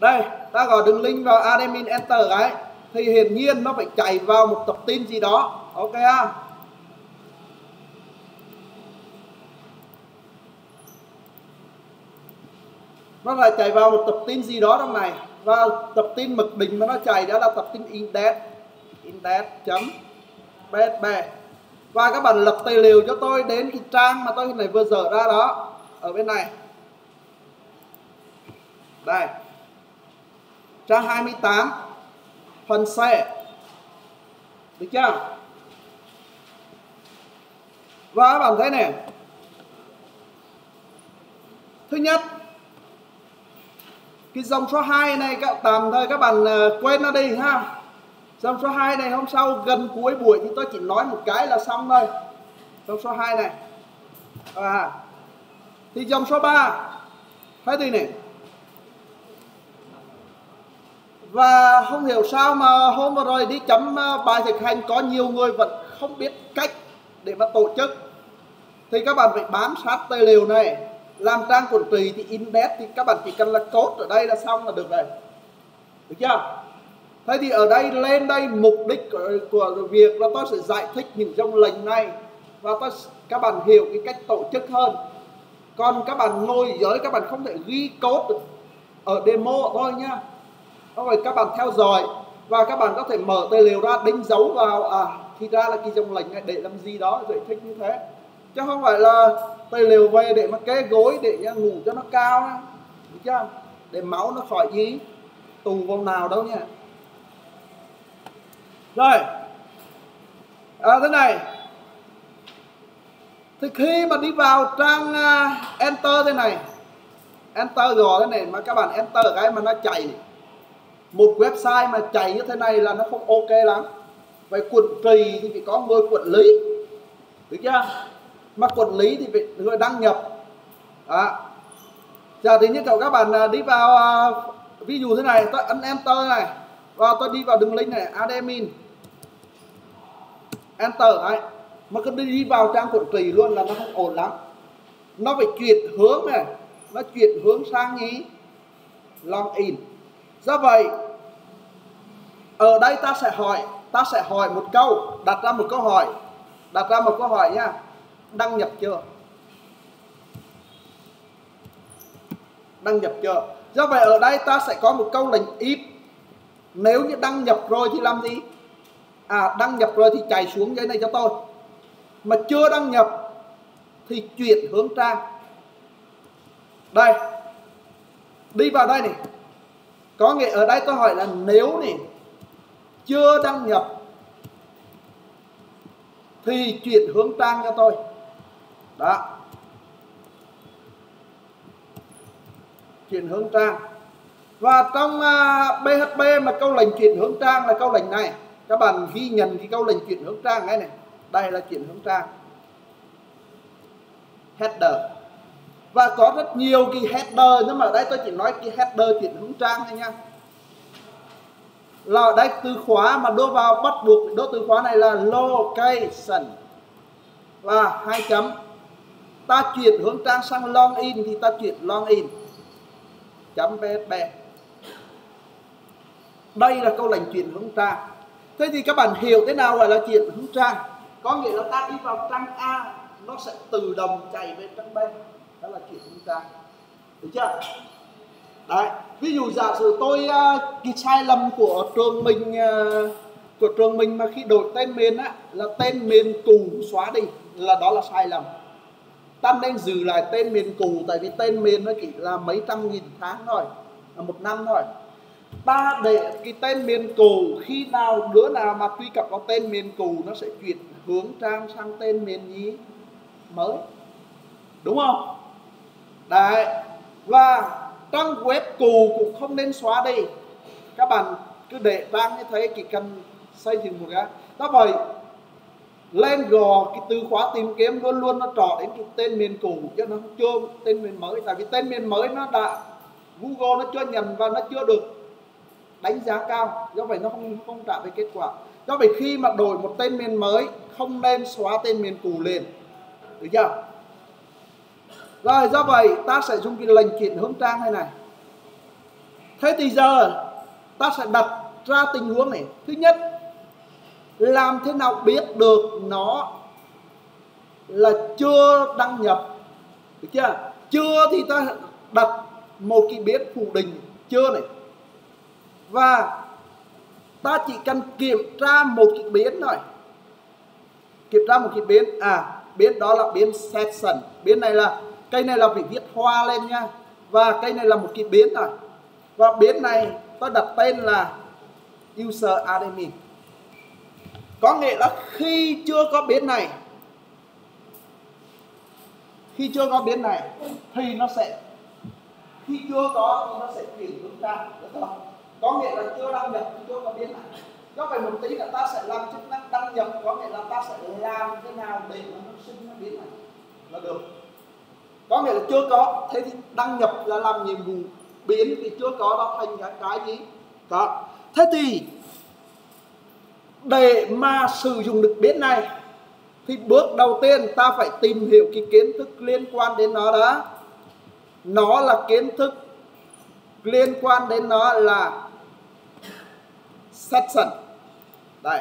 đây, ta gọi đường link vào admin enter cái thì hiển nhiên nó phải chạy vào một tập tin gì đó. Ok ha? Nó lại chạy vào một tập tin gì đó trong này. Và tập tin mực bình mà nó chạy đó là tập tin index. Index chấm bsb và các bạn lập tài liệu cho tôi đến cái trang mà tôi này vừa dở ra đó. Ở bên này. Đây trang 28 phần C. Được chưa? Và các bạn thấy này. Thứ nhất, cái dòng số 2 này các tạm thời các bạn à, quên nó đi ha. Dòng số 2 này hôm sau gần cuối buổi thì tôi chỉ nói một cái là xong thôi. Dòng số 2 này. À thì dòng số 3 thấy đi này. Và không hiểu sao mà hôm vừa rồi đi chấm à, bài thực hành có nhiều người vẫn không biết cách để mà tổ chức. Thì các bạn phải bám sát tài liệu này làm trang quản trị thì index thì các bạn chỉ cần là code ở đây là xong là được rồi. Được chưa? Thế thì ở đây lên đây mục đích của, của việc là tôi sẽ giải thích những dòng lệnh này và tôi các bạn hiểu cái cách tổ chức hơn. Còn các bạn ngồi giới các bạn không thể ghi code ở demo thôi nhá rồi các bạn theo dõi và các bạn có thể mở tài liệu ra đánh dấu vào. À thì ra là cái dòng lệnh này để làm gì đó giải thích như thế. Chứ không phải là tài liệu về để mà kê gối để ngủ cho nó cao đúng chưa? Để máu nó khỏi gì tù vào nào đâu nha. Rồi. À, thế này. Thì khi mà đi vào trang uh, enter thế này. Enter gõ thế này mà các bạn enter cái mà nó chạy một website mà chạy như thế này là nó không ok lắm. Vậy quản trị thì phải có người quản lý. Được chưa? Mà quản lý thì phải người đăng nhập. À. giờ dạ, thì như cậu các bạn à, đi vào à, ví dụ thế này tôi ấn enter này và tôi đi vào đường link này admin. Enter đấy. Mà cứ đi vào trang quản trị luôn là nó không ổn lắm. Nó phải chuyển hướng này nó chuyển hướng sang ý login. Do vậy ở đây ta sẽ hỏi, ta sẽ hỏi một câu, đặt ra một câu hỏi. Đặt ra một câu hỏi nha. Đăng nhập chưa? Đăng nhập chưa? Do vậy ở đây ta sẽ có một câu lệnh if. Nếu như đăng nhập rồi thì làm gì? À đăng nhập rồi thì chạy xuống dây này cho tôi. Mà chưa đăng nhập thì chuyển hướng trang đây. Đi vào đây này. Có nghĩa ở đây tôi hỏi là nếu này chưa đăng nhập thì chuyển hướng trang cho tôi. Đó. Chuyển hướng trang. Và trong à, uh, BHP mà câu lệnh chuyển hướng trang là câu lệnh này. Các bạn ghi nhận cái câu lệnh chuyển hướng trang này này. Đây là chuyển hướng trang. Header. Và có rất nhiều cái header nhưng mà ở đây tôi chỉ nói cái header chuyển hướng trang thôi nha là đấy đây từ khóa mà đưa vào bắt buộc đốt từ khóa này là location. Và hai chấm. Ta chuyển hướng trang sang login thì ta chuyển login chấm bsb đây là câu lệnh chuyển hướng trang. Thế thì các bạn hiểu thế nào gọi là chuyển hướng trang? Có nghĩa là ta đi vào trang A, nó sẽ tự động chạy về trang B. Đó là chuyển hướng trang. Được chưa? Đấy ví dụ giả sử tôi uh, cái sai lầm của trường mình uh, của trường mình mà khi đổi tên miền á là tên miền cũ xóa đi là đó là sai lầm. Ta nên giữ lại tên miền cũ tại vì tên miền nó chỉ là mấy trăm nghìn tháng thôi là một năm thôi. Ta để cái tên miền cũ khi nào đứa nào mà truy cập vào tên miền cũ nó sẽ chuyển hướng trang sang tên miền gì mới. Đúng không? Đấy và trang web cũ cũng không nên xóa đi. Các bạn cứ để trang như thế, chỉ cần xây dựng một cái. Đó vậy, lên gò cái từ khóa tìm kiếm luôn luôn nó trỏ đến cái tên miền cũ, chứ nó không chưa tên miền mới. Tại vì tên miền mới nó đã, Google nó chưa nhận và nó chưa được đánh giá cao. Do vậy nó không không trả về kết quả. Do vậy khi mà đổi một tên miền mới, không nên xóa tên miền cũ liền được chưa? Rồi, do vậy, ta sẽ dùng cái lệnh chuyển hướng trang này này. Thế thì giờ, ta sẽ đặt ra tình huống này. Thứ nhất, làm thế nào biết được nó là chưa đăng nhập? Được chưa? Chưa thì ta đặt một cái biến phủ định, chưa này. Và ta chỉ cần kiểm tra một cái biến thôi. Kiểm tra một cái biến à biến đó là biến session biến này là cây này là phải viết hoa lên nha. Và cây này là một cái biến rồi và biến này ta đặt tên là user admin có nghĩa là khi chưa có biến này, khi chưa có biến này thì nó sẽ, khi chưa có thì nó sẽ chuyển hướng ra. Được không? Có nghĩa là chưa đăng nhập chưa có biến này. Do vậy một tí là ta sẽ làm chức năng đăng nhập. Có nghĩa là ta sẽ làm thế nào để mà nó sinh nó biến này. Là được có nghĩa là chưa có. Thế thì đăng nhập là làm nhiệm vụ biến thì chưa có nó thành cái cái gì? Có. Thế thì để mà sử dụng được biến này, thì bước đầu tiên ta phải tìm hiểu cái kiến thức liên quan đến nó đó. Nó là kiến thức liên quan đến nó là session đây.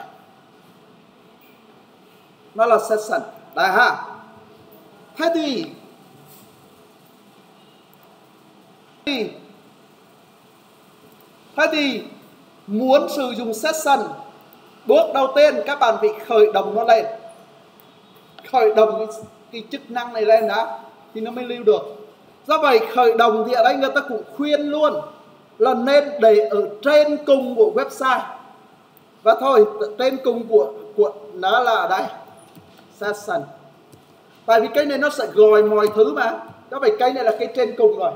Nó là session đây ha. Thế thì thế thì muốn sử dụng session bước đầu tiên các bạn phải khởi động nó lên. Khởi động cái, cái chức năng này lên đã thì nó mới lưu được. Do vậy khởi động thì ở đây người ta cũng khuyên luôn là nên để ở trên cùng của website. Và thôi trên cùng của của nó là ở đây session tại vì cái này nó sẽ gọi mọi thứ mà. Do vậy cây này là cái trên cùng rồi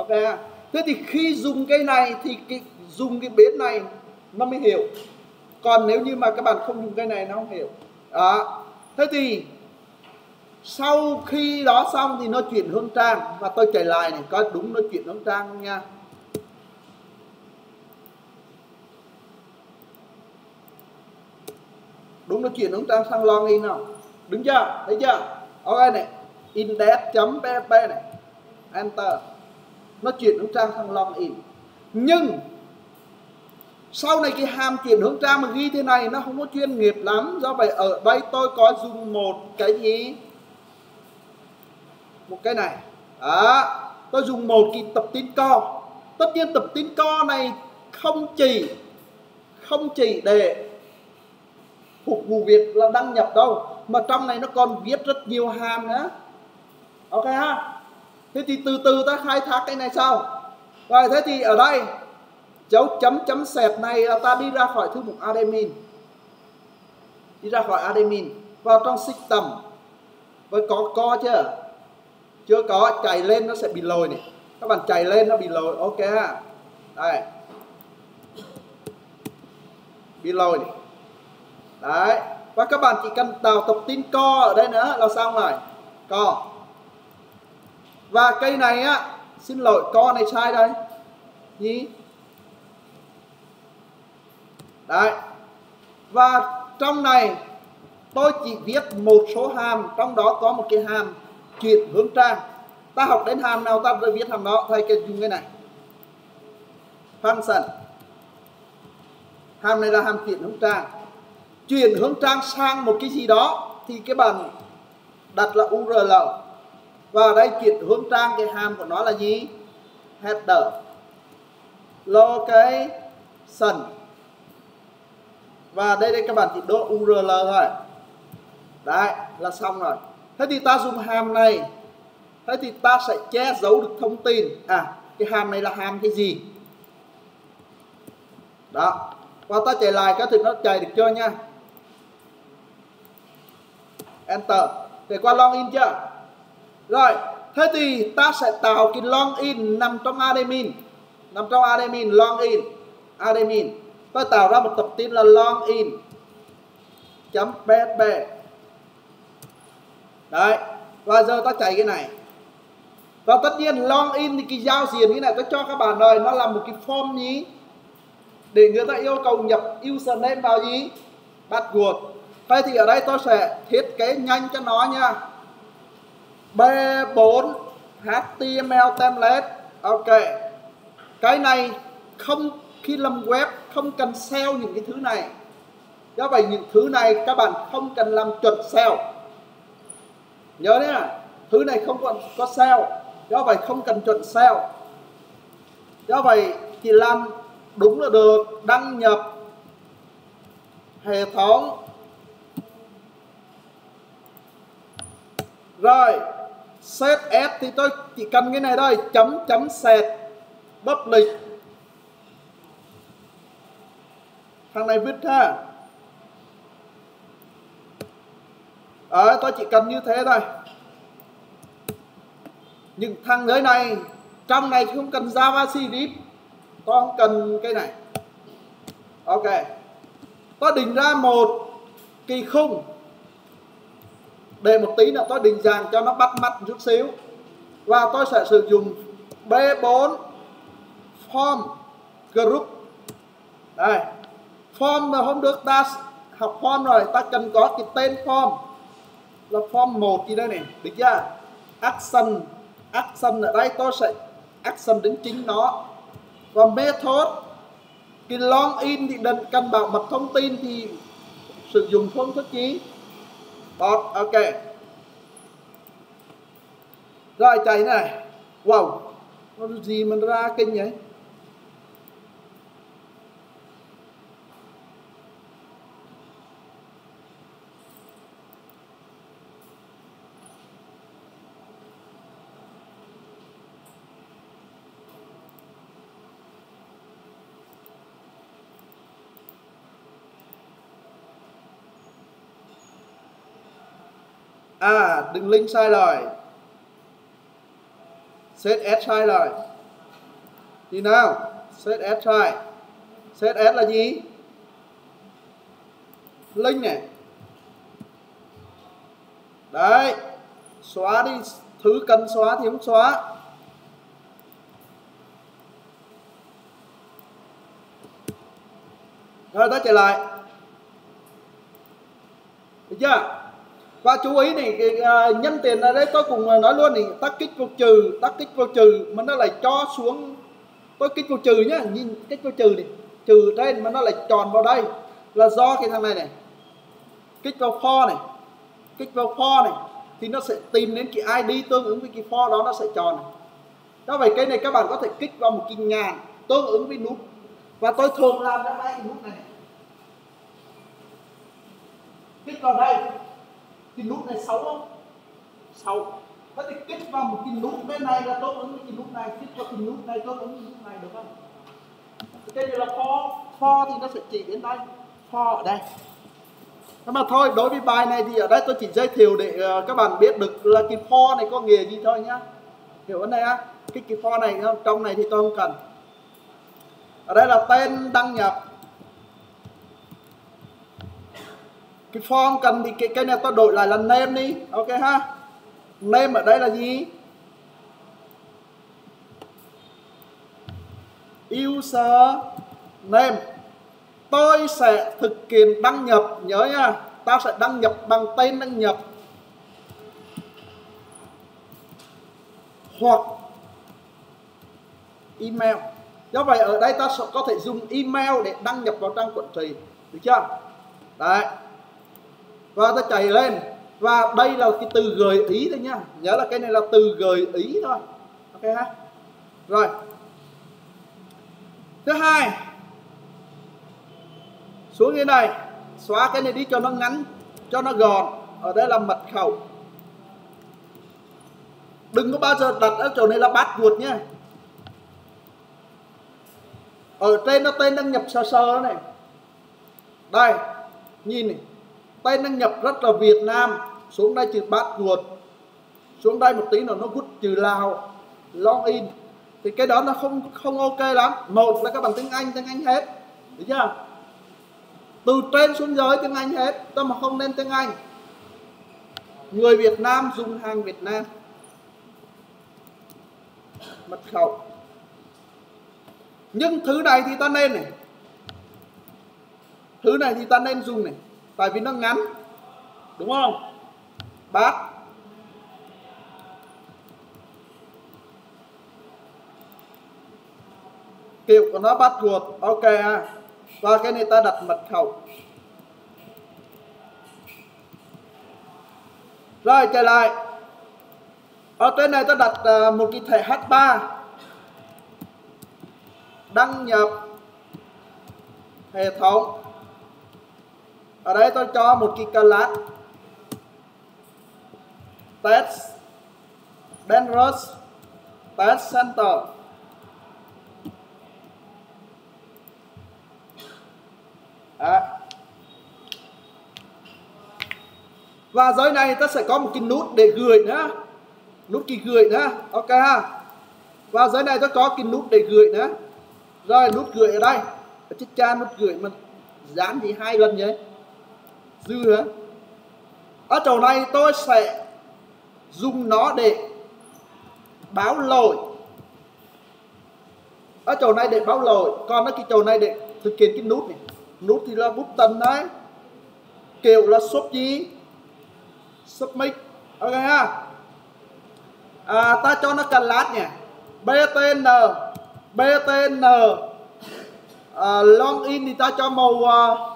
ok thế thì khi dùng cái này thì cái, dùng cái bến này nó mới hiểu. Còn nếu như mà các bạn không dùng cái này nó không hiểu. Đó. Thế thì sau khi đó xong thì nó chuyển hướng trang. Và tôi chạy lại này coi đúng nó chuyển hướng trang không nha? Đúng nó chuyển hướng trang sang login không đúng chưa? Thấy chưa? Ok này. Index.php này. Enter nó chuyển hướng trang sang long login nhưng, sau này cái hàm chuyển hướng trang mà ghi thế này, nó không có chuyên nghiệp lắm. Do vậy ở đây tôi có dùng một cái gì? Một cái này. Đó, tôi dùng một cái tập tin co. Tất nhiên tập tin co này không chỉ không chỉ để phục vụ việc là đăng nhập đâu, mà trong này nó còn viết rất nhiều hàm nữa. Ok ha? Thế thì từ từ ta khai thác cái này sau. Rồi, thế thì ở đây, dấu chấm chấm sẹt này là ta đi ra khỏi thư mục admin đi ra khỏi admin vào trong system với có co chưa? Chưa có chạy lên nó sẽ bị lồi này. Các bạn chạy lên nó bị lồi, ok ha. Đây. Bị lồi này. Đấy. Và các bạn chỉ cần tạo tập tin co ở đây nữa là xong rồi. Co và cây này á, xin lỗi, con này sai đây? Nhí đấy. Và trong này, tôi chỉ viết một số hàm, trong đó có một cái hàm chuyển hướng trang. Ta học đến hàm nào ta viết hàm đó, thầy cái dùng cái này. Function. Hàm này là hàm chuyển hướng trang. Chuyển hướng trang sang một cái gì đó, thì cái bằng đặt là url và đây kiện hướng trang cái hàm của nó là gì? Header location và đây đây các bạn chỉ đỗ url thôi. Đấy, là xong rồi. Thế thì ta dùng hàm này. Thế thì ta sẽ che giấu được thông tin. À cái hàm này là hàm cái gì? Đó. Và ta chạy lại cái thì nó chạy được chưa nha? Enter. Để qua login chưa? Rồi, thế thì ta sẽ tạo cái login nằm trong admin nằm trong admin login admin tôi tạo ra một tập tin là login chấm php đấy, và giờ ta chạy cái này. Và tất nhiên login thì cái giao diện như này, tôi cho các bạn rồi, nó là một cái form nhí để người ta yêu cầu nhập username vào gì bắt buộc Vậy thì ở đây tôi sẽ thiết kế nhanh cho nó nha. B4 HTML template. Ok. Cái này không, khi làm web không cần SEO những cái thứ này. Do vậy những thứ này các bạn không cần làm chuẩn SEO nhớ nhé à? thứ này không còn có SEO do vậy không cần chuẩn SEO do vậy chỉ làm đúng là được. Đăng nhập hệ thống. Rồi set s thì tôi chỉ cần cái này thôi. Chấm chấm set public thằng này viết ha. À, tôi chỉ cần như thế thôi. Nhưng thằng dưới này trong này không cần JavaScript tôi không cần cái này. Ok. Tôi định ra một kỳ khung để một tí nữa tôi định dạng cho nó bắt mắt chút xíu. Và tôi sẽ sử dụng B4 form group. Đây. Form là hôm được, ta học form rồi, ta cần có cái tên form. Là form 1 gì đây này, được chưa? Action action ở đây tôi sẽ action đến chính nó. Và method, cái login thì cần bảo mật thông tin thì sử dụng phương thức gì? Bot ok. Rồi chạy này. Wow. Nó gì mà ra kinh vậy? À đừng link sai rồi set s sai rồi thì nào? Set s sai. Set s là gì? Link này. Đấy. Xóa đi. Thứ cần xóa thì không xóa. Rồi, ta trở lại. Được chưa? Và chú ý này cái, uh, nhân tiền ở đây tôi cùng nói luôn này tắt kích vô trừ tắt kích vô trừ mà nó lại cho xuống. Tôi kích vô trừ nhá nhìn kích vô trừ này trừ trên mà nó lại tròn vào đây. Là do cái thằng này này kích vào for này kích vào for này thì nó sẽ tìm đến cái ID tương ứng với cái for đó nó sẽ tròn này. Đó vậy cái này các bạn có thể kích vào một cái ngàn tương ứng với nút. Và tôi thường làm ra hai cái nút này. Kích vào đây cái nút này xấu không? Xấu. Thế thì kích vào một cái nút bên này là tốt ứng với cái nút này, kích vào cái nút này tốt ứng với nút này, được không? Cái này là for for thì nó sẽ chỉ đến đây for ở đây. Nhưng mà thôi, đối với bài này thì ở đây tôi chỉ giới thiệu để ờ, các bạn biết được là cái for này có nghĩa gì thôi nhá. Hiểu vấn đề á? Cái cái for này không trong này thì tôi không cần. Ở đây là tên đăng nhập. Cái form cần thì cái, cái này tôi đổi lại là name đi ok ha? Name ở đây là gì? User name tôi sẽ thực hiện đăng nhập nhớ nha. Ta sẽ đăng nhập bằng tên đăng nhập. Hoặc email. Do vậy ở đây ta sẽ có thể dùng email để đăng nhập vào trang quản trị. Được chưa? Đấy và ta chạy lên. Và đây là cái từ gợi ý thôi nha. Nhớ là cái này là từ gợi ý thôi. Ok ha? Rồi. Thứ hai. Xuống như này. Xóa cái này đi cho nó ngắn, cho nó gọn. Ở đây là mật khẩu. Đừng có bao giờ đặt ở chỗ này là bát ruột nha. Ở trên nó tên đăng nhập sơ sơ này. Đây. Nhìn này tay đăng nhập rất là Việt Nam. Xuống đây chữ bát ruột xuống đây một tí nữa nó hút chữ Lào login thì cái đó nó không không ok lắm. Một là các bạn tiếng Anh tiếng Anh hết. Được chưa? Từ trên xuống dưới tiếng Anh hết. Ta mà không nên tiếng Anh. Người Việt Nam dùng hàng Việt Nam. Mật khẩu. Nhưng thứ này thì ta nên này. Thứ này thì ta nên dùng này tại vì nó ngắn. Đúng không? Bát kiểu của nó bắt ruột ok ha. Và cái này ta đặt mật khẩu. Rồi trở lại. Ở trên này ta đặt uh, một cái thẻ H3 đăng nhập hệ thống ở đây tôi cho một cái class test dangerous test center. À. và dưới này ta sẽ có một cái nút để gửi nữa. Nút kỳ gửi nữa. Ok ha. Và dưới này ta có cái nút để gửi nữa. Rồi, nút gửi ở đây. Ở chiếc cha nút gửi mình dán gì hai lần vậy dư nữa ở chỗ này tôi sẽ dùng nó để báo lỗi. Ở chỗ này để báo lỗi còn ở cái chỗ này để thực hiện cái nút này. Nút thì là bút tần đấy. Kiểu là sub gì? Submit ok ha. À, ta cho nó cần lát nhỉ btn btn à, login thì ta cho màu uh,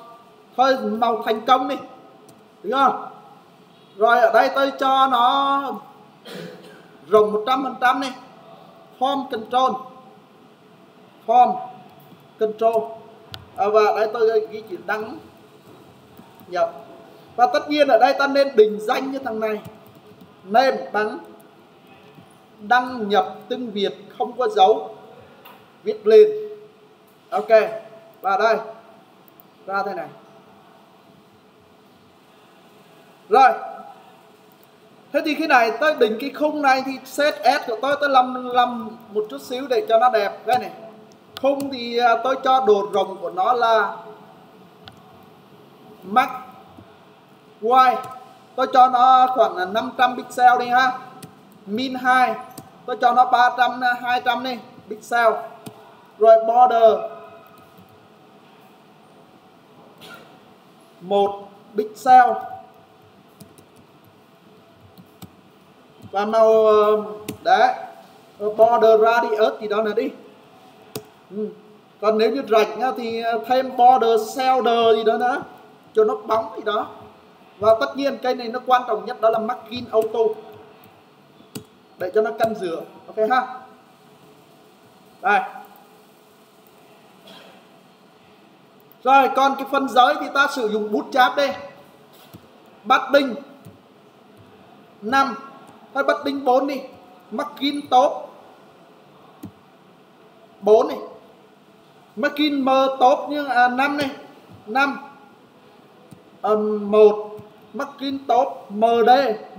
thôi màu thành công đi. Đúng không? Rồi ở đây tôi cho nó rộng 100% đi. Form control. Form control. À, và đây tôi ghi chữ đăng. Nhập và tất nhiên ở đây ta nên định danh như thằng này. Name bằng đăng nhập tiếng Việt không có dấu. Viết lên. Ok. Và đây. Ra thế này rồi. Thế thì khi này tôi định cái khung này thì set s của tôi tôi làm làm một chút xíu để cho nó đẹp. Cái này. Khung thì à, tôi cho độ rộng của nó là max y. Tôi cho nó khoảng là 500 pixel đi ha. Min 2 tôi cho nó 300 200 à, đi, pixel. Rồi border 1 pixel. Và màu ờ, đấy ờ, border radius thì đó là đi. Ừ. còn nếu như rạch nhá, thì ờ, thêm border shoulder gì đó nữa cho nó bóng gì đó. Và tất nhiên cây này nó quan trọng nhất đó là margin auto. Để cho nó cân rửa ok ha? Đây. Rồi còn cái phân giới thì ta sử dụng bút cháp đây. Bắt đinh 5 hay bật đinh 4 đi. Margin tốt. 4 này margin mờ tốt nhưng à, 5 này 5 à, 1 margin tốt. MD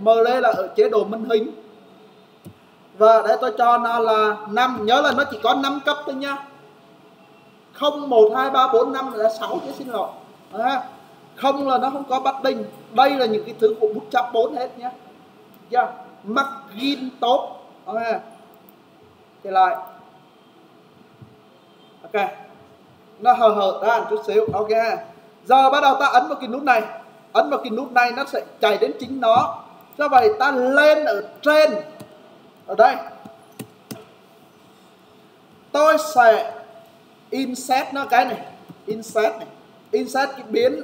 MD là ở chế độ minh hình. Và để tôi cho nó là 5 nhớ là nó chỉ có 5 cấp thôi nha. 0 1 2 3 4 5 là 6 chứ xin lỗi. À, không là nó không có bắt đinh. Đây là những cái thứ của bút chắp 4 hết nhé yeah. Dạ margin tốt ok. Thì lại. Ok. Nó hờ hờ ra một chút xíu. Ok. Giờ bắt đầu ta ấn vào cái nút này. Ấn vào cái nút này nó sẽ chạy đến chính nó. Do vậy ta lên ở trên. Ở đây. Tôi sẽ insert nó cái này. Insert này. Insert cái biến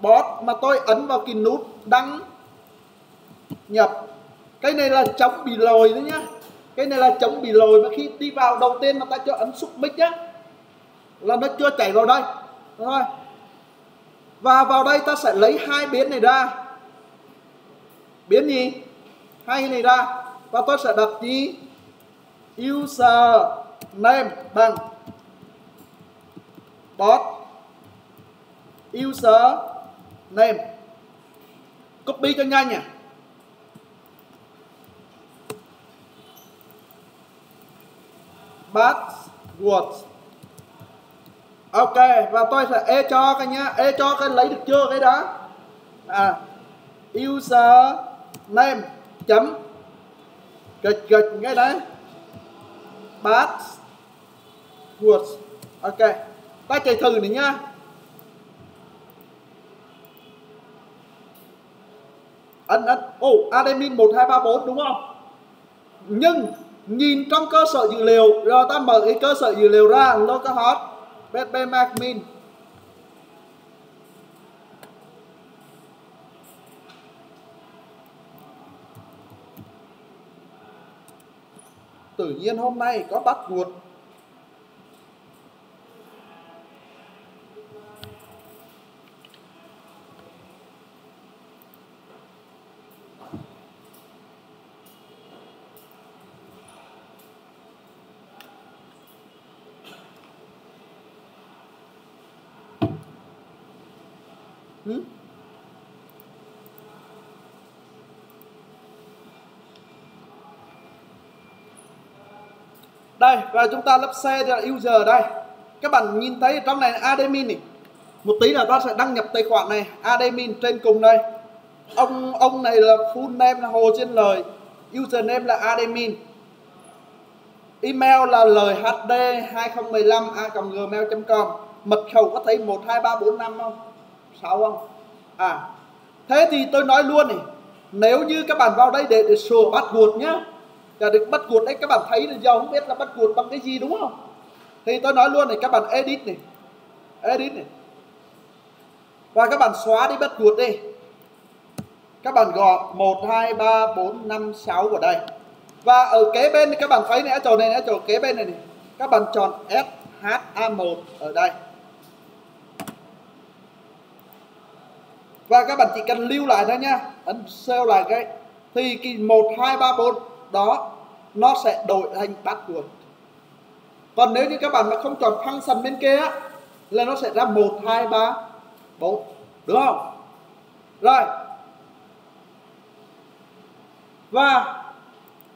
bot mà tôi ấn vào cái nút đăng nhập. Cái này là chống bị lồi đấy nhá. Cái này là chống bị lồi mà khi đi vào, đầu tiên mà ta cho ấn xúc mic nhá. Là nó chưa chảy vào đây. Rồi. Và vào đây ta sẽ lấy hai biến này ra. Biến gì? Hai này ra. Và tôi sẽ đặt gì user name bằng bot user name. Copy cho nhanh nhỉ. Password ok và tôi sẽ e cho cái nhá e cho cái lấy được chưa cái đó? À user name chấm gạch gạch cái đấy password ok ta chạy thử này nhá. Ấn ấn. Ồ oh, admin 1234 đúng không? Nhưng nhìn trong cơ sở dữ liệu, rồi ta mở cái cơ sở dữ liệu ra localhost benchmark tự nhiên hôm nay có bắt buộc đây và chúng ta lắp xe là user đây. Các bạn nhìn thấy trong này admin này. Một tí là nó sẽ đăng nhập tài khoản này admin trên cùng đây. Ông ông này là full name là hồ trên lời username là admin. Email là lời hd 2015 a gmail com. Mật khẩu có thấy một hai ba bốn năm không? Sáu không? À thế thì tôi nói luôn này nếu như các bạn vào đây để, để sửa bắt guột nhá là được bắt guột đấy các bạn thấy là do không biết là bắt guột bằng cái gì đúng không? Thì tôi nói luôn này các bạn edit này. Edit này. Và các bạn xóa đi bắt guột đi. Các bạn gõ 1, 2, 3, 4, 5, 6 vào đây. Và ở kế bên các bạn thấy này ở chỗ này ở chỗ kế bên này, này. Các bạn chọn SHA1 ở đây. Và các bạn chỉ cần lưu lại thôi nha. Ấn sale lại cái. Thì cái một hai ba bốn đó nó sẽ đổi thành password. Còn nếu như các bạn mà không chọn function bên kia là nó sẽ ra một hai ba bốn đúng không? Rồi. Và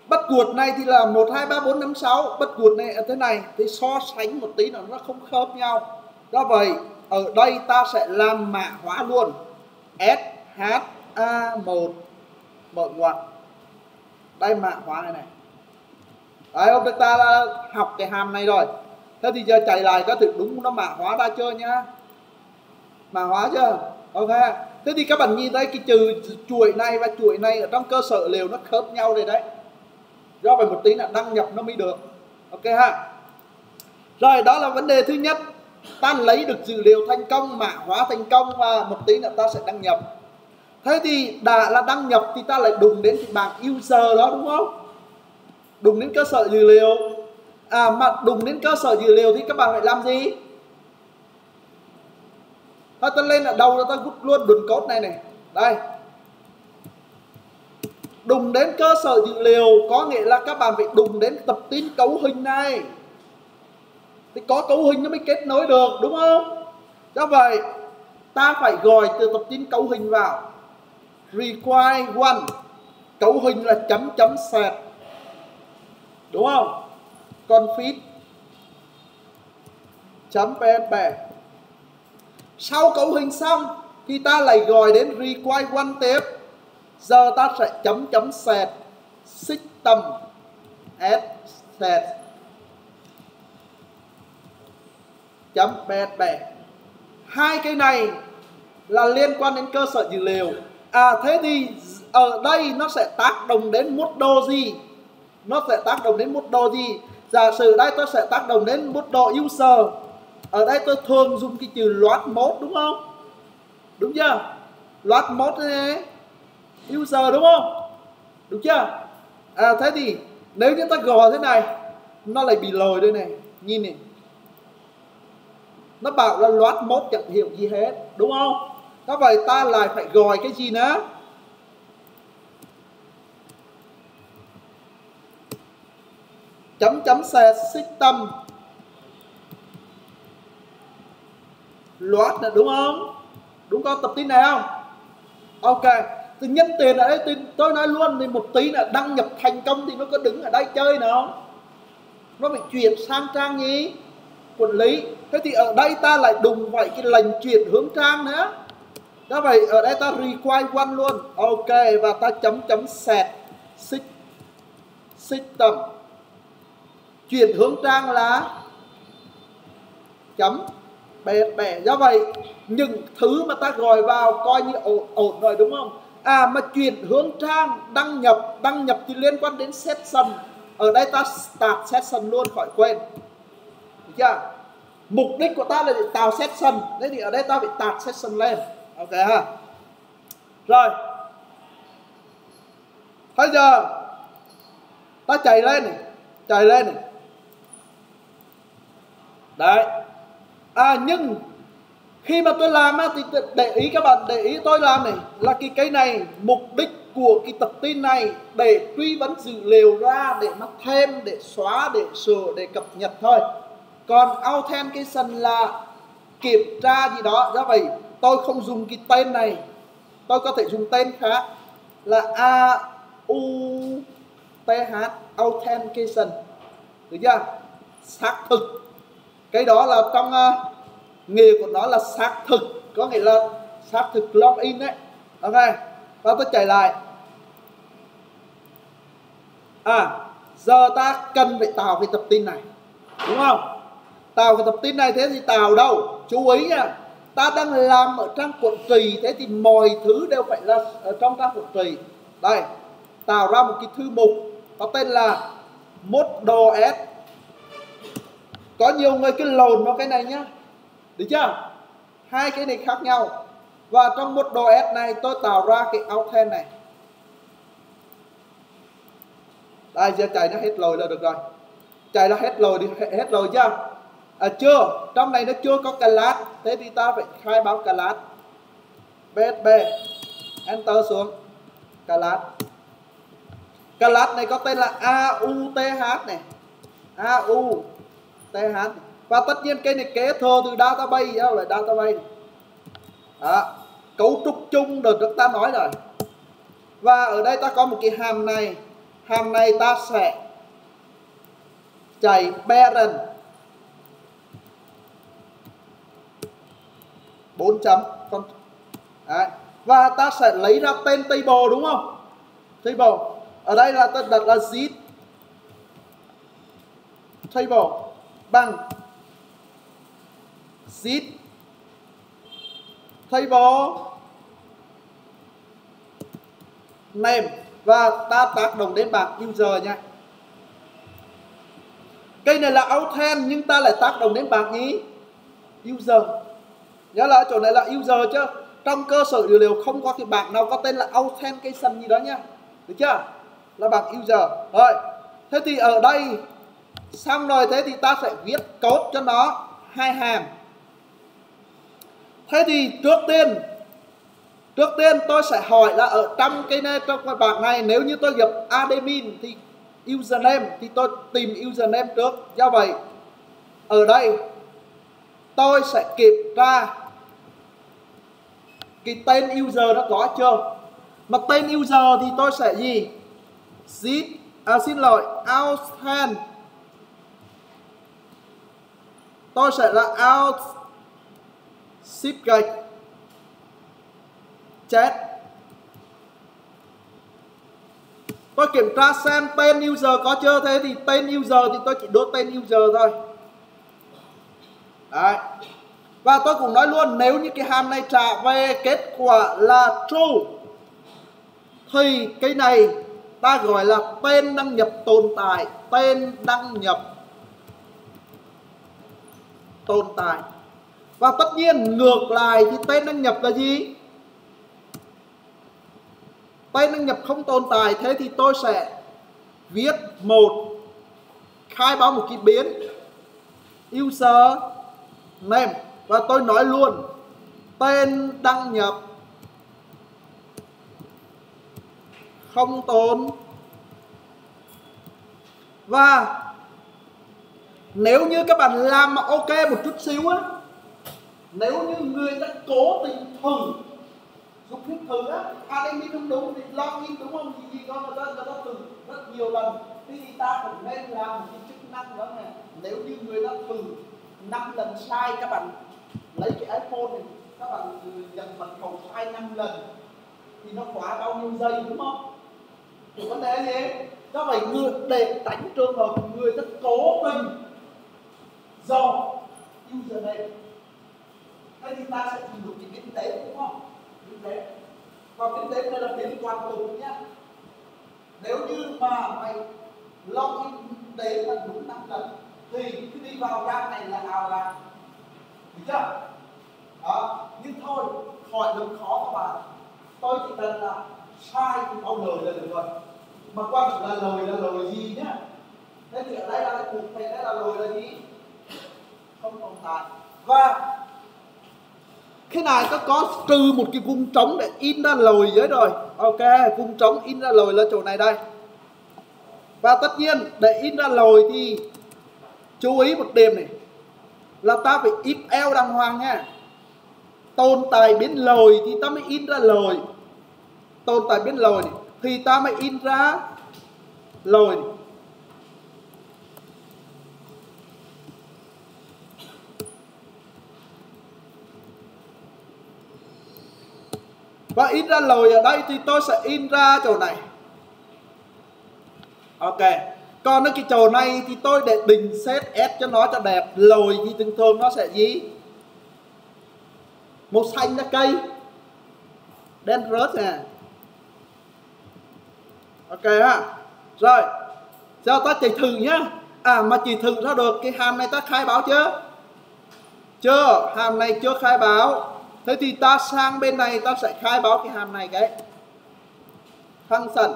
bắt cuột này thì là 1, 2, 3, 4, 5, 6 Bắt cuột này ở thế này Thì so sánh một tí nó không khớp nhau. Do vậy ở đây ta sẽ làm mã hóa luôn. SHA1 mở ngoặc đây mã hóa này này. Đấy, ông ta đã học cái hàm này rồi. Thế thì giờ chạy lại có thực đúng nó mã hóa ra chưa nhá. Mã hóa chưa? Ok. Thế thì các bạn nhìn thấy cái trừ chuỗi này và chuỗi này ở trong cơ sở liều nó khớp nhau rồi đấy. Do vậy một tí là đăng nhập nó mới được. Ok ha. Rồi, đó là vấn đề thứ nhất. Ta lấy được dữ liệu thành công mã hóa thành công và một tí nữa ta sẽ đăng nhập thế thì đã là đăng nhập thì ta lại đụng đến cái bảng user đó, đúng không? Đụng đến cơ sở dữ liệu. À mà đụng đến cơ sở dữ liệu thì các bạn phải làm gì? Thôi, ta lên ở đầu là ta rút luôn đường code này này. Đây. Đụng đến cơ sở dữ liệu, có nghĩa là các bạn phải đụng đến tập tin cấu hình này. Thì có cấu hình nó mới kết nối được, đúng không? Do vậy, ta phải gọi từ tập tin cấu hình vào require one. Cấu hình là chấm chấm sẹt đúng không? Config. Chấm php sau cấu hình xong, thì ta lại gọi đến require one tiếp. Giờ ta sẽ chấm chấm sẹt system s set chấm php hai cái này là liên quan đến cơ sở dữ liệu à thế thì ở đây nó sẽ tác động đến mức độ gì? Nó sẽ tác động đến mức độ gì? Giả sử đây tôi sẽ tác động đến mức độ user. Ở đây tôi thường dùng cái từ loát mode, đúng không? Đúng chưa? Loát mode này. User, đúng không? Đúng chưa? À thế thì nếu như ta gò thế này, nó lại bị lồi đây này. Nhìn này. Nó bảo là loát mốt chẳng hiểu gì hết, đúng không? Đó vậy ta lại phải gọi cái gì nữa? Chấm chấm xe system loát là đúng không? Đúng không tập tin này không? Ok thì nhân tiền ở đây thì tôi nói luôn, thì một tí là đăng nhập thành công thì nó có đứng ở đây chơi nào không? Nó bị chuyển sang trang gì quản lý. Thế thì ở đây ta lại đùng vậy cái lệnh chuyển hướng trang nữa đó vậy ở đây ta require one luôn. Ok và ta chấm chấm set system chuyển hướng trang là chấm bè bè. Do vậy những thứ mà ta gọi vào coi như ổn, ổn rồi đúng không? À mà chuyển hướng trang đăng nhập đăng nhập thì liên quan đến session ở đây ta start session luôn khỏi quên. Được chưa? Mục đích của ta là để tạo session thế thì ở đây ta phải tạt session lên ok ha. Rồi. Bây giờ ta chạy lên này, chạy lên này. Đấy. À nhưng khi mà tôi làm á, thì để ý các bạn, để ý tôi làm này, là cái cái này, mục đích của cái tập tin này, để truy vấn dữ liệu ra, để mắc thêm, để xóa, để sửa, để cập nhật thôi. Còn authentication là kiểm tra gì đó, do vậy tôi không dùng cái tên này. Tôi có thể dùng tên khác là a u t h authentication. Được chưa? Xác thực. Cái đó là trong uh, nghề của nó là xác thực. Có nghĩa là xác thực login đấy. Ok. Và tôi chạy lại. À giờ ta cần phải tạo cái tập tin này. Đúng không? Tạo cái tập tin này thế thì tạo đâu? Chú ý nha ta đang làm ở trang quận trì, thế thì mọi thứ đều phải là ở trong trang quận trì. Đây, tạo ra một cái thư mục, có tên là Modo S. Có nhiều người cứ lồn vào cái này nhá. Được chưa? Hai cái này khác nhau. Và trong Modo S này, tôi tạo ra cái outline này. Đây, giờ chạy nó hết lồi là được rồi. Chạy nó hết lồi đi hết lồi chưa? À, chưa. Trong này nó chưa có class thế thì ta phải khai báo class bsb enter xuống. Class class này có tên là auth này. Auth và tất nhiên cái này kế thừa từ database đó là database đó. cấu trúc chung được chúng ta nói rồi. Và ở đây ta có một cái hàm này. Hàm này ta sẽ chạy parent. 4 chấm con Đấy. và ta sẽ lấy ra tên table, đúng không? Table. Ở đây là ta đặt là zip. Table. Bằng. Zip. Table. Name. Và ta tác động đến bảng user nha. Cây này là authent nhưng ta lại tác động đến bảng gì user nhớ là chỗ này là user chứ. Trong cơ sở dữ liệu không có cái bảng nào có tên là authentication gì đó nhá được chưa? Là bảng user. Rồi. Thế thì ở đây, xong rồi thế thì ta sẽ viết code cho nó hai hàm. Thế thì trước tiên trước tiên tôi sẽ hỏi là ở trong cái này, trong cái bảng này, nếu như tôi nhập admin thì username, thì tôi tìm username trước. Do vậy, ở đây, tôi sẽ kiểm tra cái tên user nó có chưa? Mà tên user thì tôi sẽ gì? Zip à, xin lỗi outstand. Tôi sẽ là out ship gạch chat. Tôi kiểm tra xem tên user có chưa. Thế thì tên user thì tôi chỉ đốt tên user thôi. Đấy. Và tôi cũng nói luôn nếu như cái hàm này trả về kết quả là true thì cái này ta gọi là tên đăng nhập tồn tại, tên đăng nhập tồn tại. Và tất nhiên ngược lại thì tên đăng nhập là gì? Tên đăng nhập không tồn tại thế thì tôi sẽ viết một khai báo một cái biến user name và tôi nói luôn, tên đăng nhập không tốn. Và nếu như các bạn làm mà ok một chút xíu á, nếu như người ta cố tình thử dùng phép thử á academy không đúng thì login đúng không? Gì gì đó người ta người ta thử rất nhiều lần. Thì ta cũng nên làm một cái chức năng đó nè. Nếu như người ta thử năm lần sai các bạn lấy cái iPhone này, các bạn ừ, nhận mật khẩu sai năm lần, thì nó khóa bao nhiêu giây, đúng không? Thì vấn đề gì? Do vậy người để tránh trường hợp người ta cố tình do username thế thì ta sẽ sử dụng cái kinh tế, đúng không? Kinh tế. Và kinh tế đây là biến toàn cục nhé. nếu như mà mày login đến là đúng năm lần, thì cứ đi vào trang này là nào là được chưa đó, nhưng thôi, khỏi đừng khó các bạn. Tôi chỉ cần là sai thì có lời là được rồi. Mà quan trọng là lời là lời gì nhá? Thế thì ở đây là cụ thể đây là lời là gì? Không tồn tại. Và cái này có có trừ một cái vùng trống để in ra lời dưới rồi. Ok, vùng trống in ra lời là chỗ này đây. Và tất nhiên, để in ra lời thì chú ý một điểm này là ta phải ít eo đàng hoàng nha. Tồn tại biến lời thì ta mới in ra lời tồn tại biến lời này, thì ta mới in ra lời này. và in ra lời ở đây thì tôi sẽ in ra chỗ này. Ok còn cái chỗ này thì tôi để bình xét ép cho nó cho đẹp. Lồi thì thường thường nó sẽ gì? Màu xanh là cây. Đen rớt nè. Ok ha rồi giờ ta chỉ thử nhá. À mà chỉ thử ra được, cái hàm này ta khai báo chưa? Chưa, hàm này chưa khai báo. Thế thì ta sang bên này ta sẽ khai báo cái hàm này cái. Function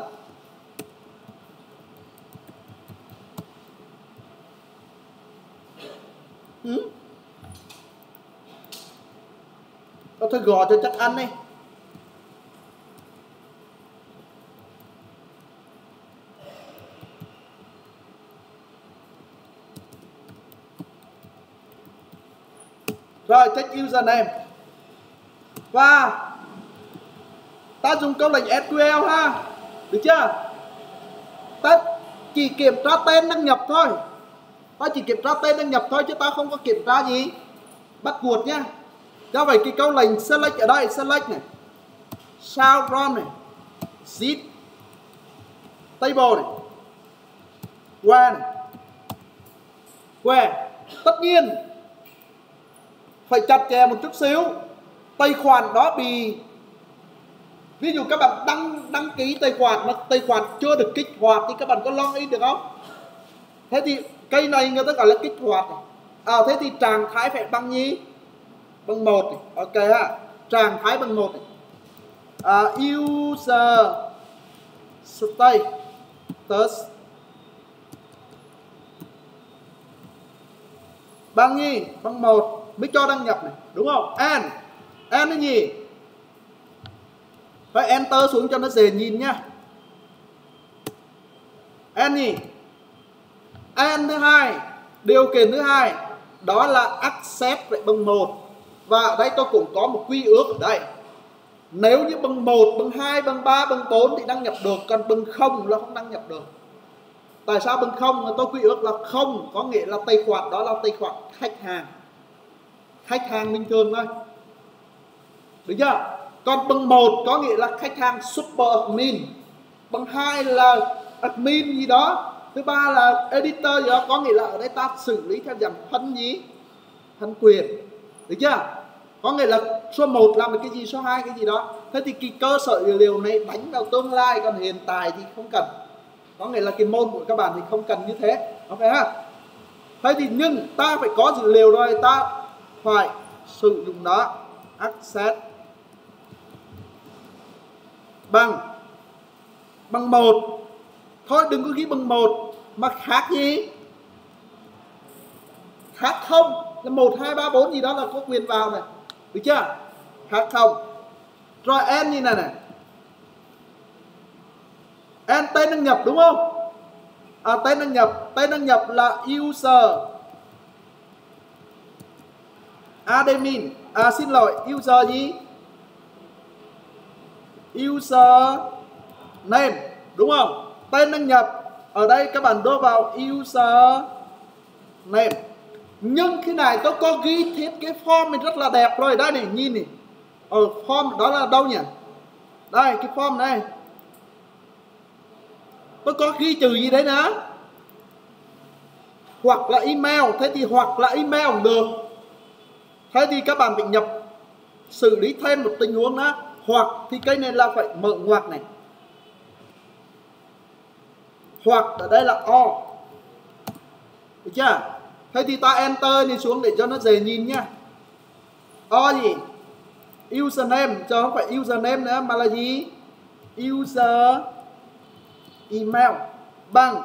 ừ? Tôi thôi, gò cho chắc ăn đi. Rồi check username và ta dùng câu lệnh SQL ha. Được chưa? Ta chỉ kiểm tra tên đăng nhập thôi ta chỉ kiểm tra tên đăng nhập thôi chứ ta không có kiểm tra gì. Bắt buộc nhá. do vậy cái câu lệnh select ở đây, select này. Sao from này. Zip table này. Where này. Where. Tất nhiên. Phải chặt chẽ một chút xíu. Tài khoản đó bị ví dụ các bạn đăng đăng ký tài khoản mà tài khoản chưa được kích hoạt thì các bạn có login được không? Thế thì cây này người ta gọi là kích hoạt. À thế thì trạng thái phải bằng gì bằng một ok ha. Trạng thái bằng một à, user status. Bằng gì bằng một. Mới cho đăng nhập này đúng không? And. N cái gì? Phải enter xuống cho nó dễ nhìn nhá and gì? And thứ hai điều kiện thứ hai đó là access vậy bằng một. Và ở đây tôi cũng có một quy ước ở đây. Nếu như bằng 1, bằng 2, bằng 3, bằng 4 thì đăng nhập được Còn bằng 0 là không đăng nhập được. Tại sao bằng 0 tôi quy ước là không Có nghĩa là tài khoản đó là tài khoản khách hàng. Khách hàng bình thường thôi. Được chưa? Còn bằng 1 có nghĩa là khách hàng super admin. Bằng 2 là admin gì đó thứ ba là editor gì đó có nghĩa là ở đây ta xử lý theo dạng phân gì phân quyền. Được chưa? Có nghĩa là số 1 làm được cái gì, số 2 cái gì đó. Thế thì cái cơ sở dữ liệu này đánh vào tương lai, còn hiện tại thì không cần. Có nghĩa là cái môn của các bạn thì không cần như thế. Ok ha? Thế thì nhưng ta phải có dữ liệu rồi, ta phải sử dụng nó. Access bằng bằng một. Thôi đừng có ghi bằng một mà khác gì? Khác không? Là một hai ba bốn gì đó là có quyền vào này. Được chưa? Khác không? Rồi n như này này. N tên đăng nhập đúng không? À, tên đăng nhập. Tên đăng nhập là user. Admin. À xin lỗi user gì? User name. Đúng không? Tên đăng nhập ở đây các bạn đưa vào user name nhưng khi này tôi có ghi thiết cái form mình rất là đẹp rồi, đây này, nhìn này. Ở form đó là đâu nhỉ? Đây, cái form này. Tôi có ghi trừ gì đấy nữa? Hoặc là email, thế thì hoặc là email cũng được. Thế thì các bạn phải nhập, xử lý thêm một tình huống đó hoặc thì cái này là phải mở ngoặc này hoặc ở đây là o. Được chưa? Thế thì ta enter đi xuống để cho nó dễ nhìn nhá. O gì? Username cho không phải username nữa, mà là gì? User email bằng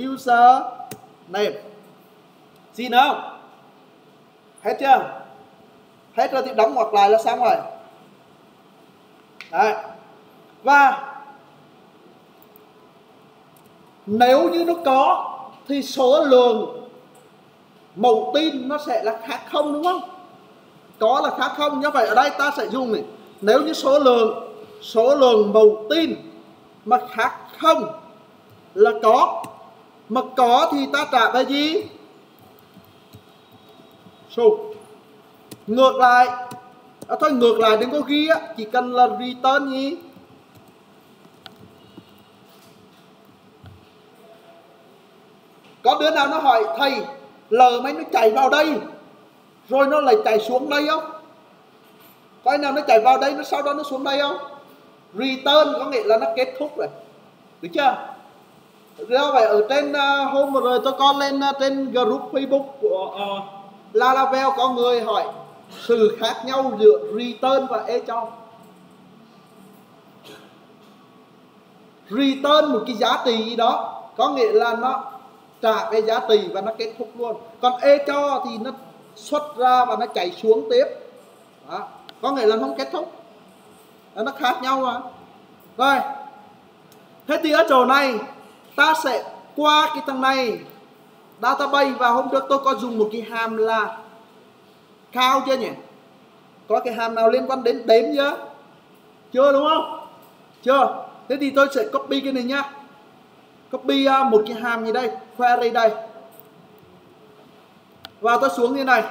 user name gì nữa hết chưa? Hết rồi thì đóng ngoặc lại là xong rồi. Đấy. Và nếu như nó có thì số lượng mẫu tin nó sẽ là khác không đúng không? Có là khác không? Như vậy ở đây ta sẽ dùng này. Nếu như số lượng số lượng mẫu tin mà khác không là có mà có thì ta trả về gì? Số. Ngược lại à, thôi ngược lại đừng có ghi á chỉ cần là return gì có đứa nào nó hỏi thầy lờ mấy nó chạy vào đây rồi nó lại chạy xuống đây không? Có ai nào nó chạy vào đây nó sau đó nó xuống đây không? Return có nghĩa là nó kết thúc rồi. Được chưa? Do vậy? Ở trên uh, hôm vừa rồi tôi con lên uh, trên group facebook của uh, Laravel có người hỏi sự khác nhau giữa return và e cho? Return một cái giá trị gì đó có nghĩa là nó trả cái giá trị và nó kết thúc luôn. Còn e cho thì nó xuất ra và nó chạy xuống tiếp. Đó. có nghĩa là nó không kết thúc. Đó, nó khác nhau mà. Rồi. Thế thì ở chỗ này ta sẽ qua cái thằng này. Database và hôm trước tôi có dùng một cái hàm là cao chưa nhỉ? Có cái hàm nào liên quan đến đếm chưa chưa đúng không? Chưa. Thế thì tôi sẽ copy cái này nhá copy một cái hàm như đây? Query đây và tôi xuống như này.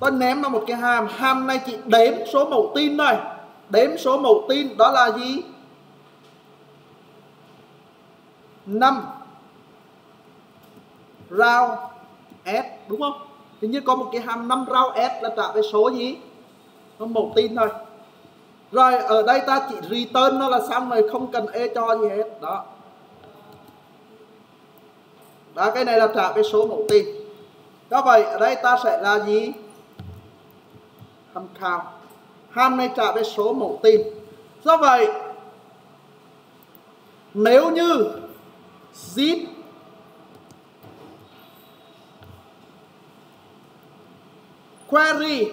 Tôi ném vào một cái hàm. Hàm này chỉ đếm số mẫu tin thôi. Đếm số mẫu tin đó là gì? 5 round s, đúng không? Thì như có một cái hàm 5 round s là trả về số gì? Nó mẫu tin thôi. Rồi, ở đây ta chỉ return nó là xong rồi, không cần e cho gì hết. Đó đó cái này là trả về số mẫu tin. Do vậy ở đây ta sẽ là gì? Hàm khảo. Hàm này trả về số mẫu tin. Do vậy nếu như zip query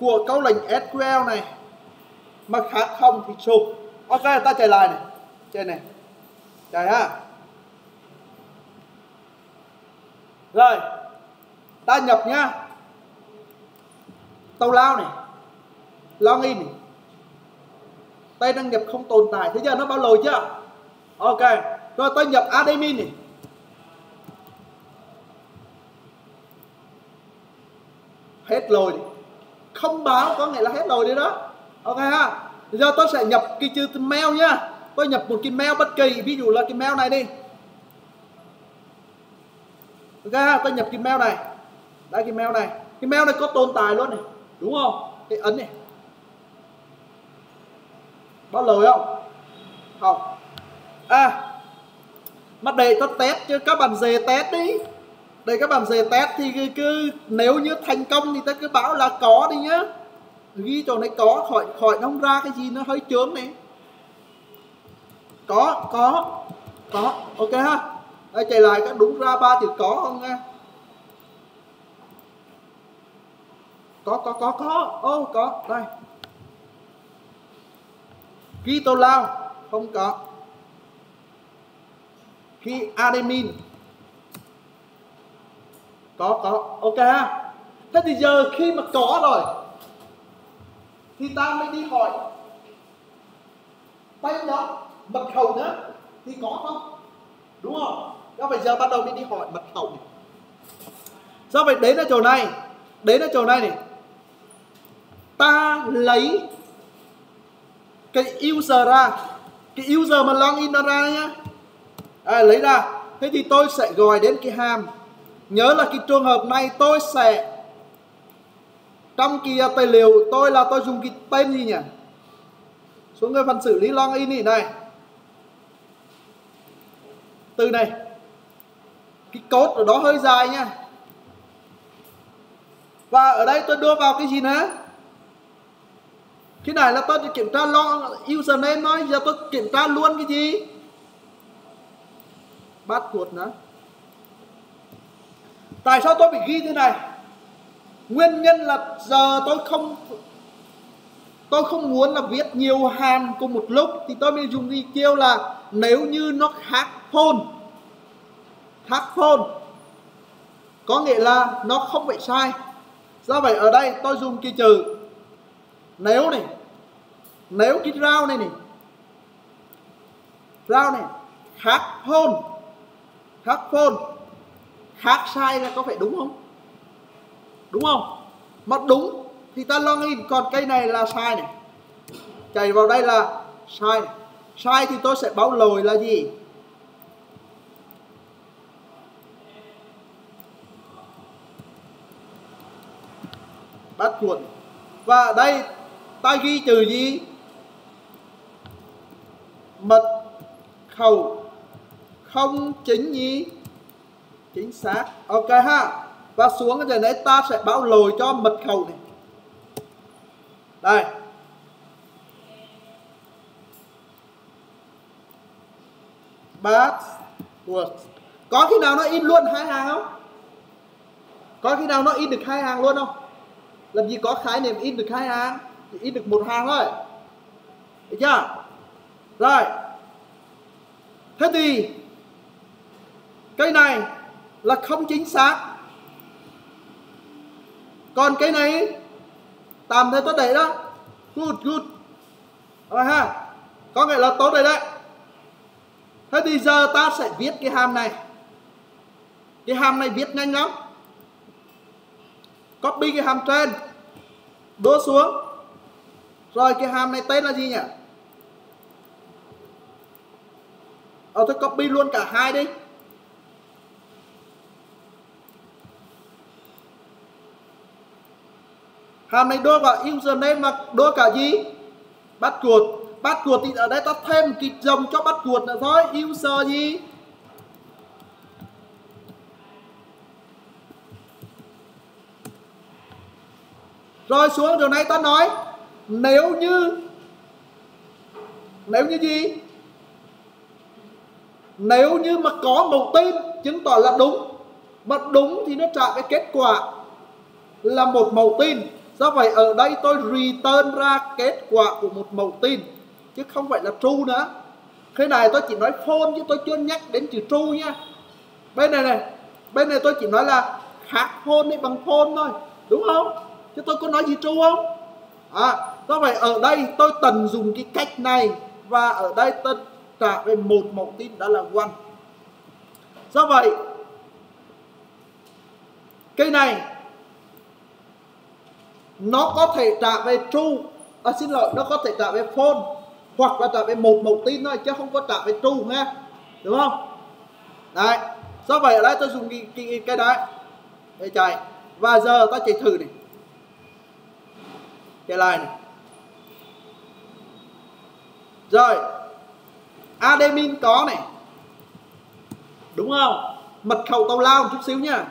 của câu lệnh SQL này mà khác không thì chụp, ok ta chạy lại này. Trên này. Chạy ha. Rồi, ta nhập nhá. Tàu lao này login này. Tay đăng nhập không tồn tại, thế giờ nó bao lồi chưa? Ok, rồi tôi nhập admin này. Hết rồi không báo, có nghĩa là hết lồi đấy đó. Ok ha? Giờ tôi sẽ nhập cái chữ mail nhá. Tôi nhập một cái mail bất kỳ, ví dụ là cái mail này đi ok ta nhập cái mail này. Đây cái mail này. Cái mail này có tồn tại luôn này. Đúng không? Cái ấn này. Có lời không? Không. À mà để ta test chứ các bạn dề test đi. Để các bạn dề test thì cứ, cứ nếu như thành công thì ta cứ bảo là có đi nhá. Ghi chỗ này có khỏi khỏi nó không ra cái gì nó hơi chướng này. Có có có. Ok ha đây chạy lại có đúng ra ba thì có không nha? Có có có có. Ô oh, có. Đây. Ghi tô lao không có. Khi admin. Có có. Ok ha. Thế thì giờ khi mà có rồi thì ta mới đi hỏi. Tay đó mật khẩu nữa thì có không? Đúng không? Do vậy giờ bắt đầu đi đi hỏi mật khẩu này. do vậy đến ở chỗ này đến ở chỗ này này ta lấy cái user ra cái user mà login nó ra nhá. À, lấy ra. Thế thì tôi sẽ gọi đến cái hàm. Nhớ là cái trường hợp này tôi sẽ trong kia à, tài liệu tôi là tôi dùng cái tên gì nhỉ? Xuống cái phần xử lý login này này. Từ này cái cốt ở đó hơi dài nha. Và ở đây tôi đưa vào cái gì nữa? Cái này là tôi kiểm tra lo username nói, giờ tôi kiểm tra luôn cái gì? Bắt chuột nữa tại sao tôi bị ghi thế này? Nguyên nhân là giờ tôi không tôi không muốn là viết nhiều hàm cùng một lúc, thì tôi mới dùng cái kêu là nếu như nó khác phone khác có nghĩa là nó không phải sai. Do vậy ở đây tôi dùng kỳ trừ nếu này, nếu cái rau này này rau này, khác phone khác phone, khác sai là có phải đúng không? Đúng không? Mà đúng thì ta lo in, còn cây này là sai này. Chạy vào đây là sai này. sai thì tôi sẽ báo lỗi là gì? Bắt chuột. Và ở đây, ta ghi trừ gì? Mật khẩu. Không chính gì chính xác. Ok ha. Và xuống cái giờ đấy ta sẽ báo lỗi cho mật khẩu này. Đây. Password có khi nào nó in luôn hai hàng không? Có khi nào nó in được hai hàng luôn không? Làm gì có khái niệm in được hai hàng? Thì in được một hàng thôi. Được chưa? Rồi. Thế thì, cái này là không chính xác. Còn cái này, tạm thời tốt đấy đó. Good good. Rồi ha. Có nghĩa là tốt đấy đấy. Thế thì giờ ta sẽ viết cái hàm này. Cái hàm này viết nhanh lắm copy cái hàm trên. Đổ xuống. Rồi, cái hàm này tên là gì nhỉ? Ờ tôi copy luôn cả hai đi. Hàm này đưa vào username mà đưa cả gì? Bắt chuột bắt chuột thì ở đây ta thêm kịch dòng cho bắt chuột nữa thôi. User gì? Rồi xuống điều này ta nói, nếu như nếu như gì? Nếu như mà có một tin chứng tỏ là đúng, mà đúng thì nó trả cái kết quả là một mẫu tin. Do vậy ở đây tôi return ra kết quả của một mẫu tin, chứ không phải là true nữa. Cái này tôi chỉ nói phone chứ tôi chưa nhắc đến chữ true nha. Bên này này, bên này tôi chỉ nói là khác phone đi bằng phone thôi, đúng không? Chứ tôi có nói gì true không? À, do vậy ở đây tôi tận dùng cái cách này và ở đây tôi trả về một mẫu tin đó là one. Do vậy cái này nó có thể trả về true à, xin lỗi nó có thể trả về phone hoặc là trả về một mẫu tin thôi chứ không có trả về true nha. Đúng không? Đấy do vậy ở đây tôi dùng cái, cái, cái đấy. Để chạy. Và giờ ta chạy thử này cái này này. Rồi. Admin có này. Đúng không? Mật khẩu tàu lao một chút xíu nha.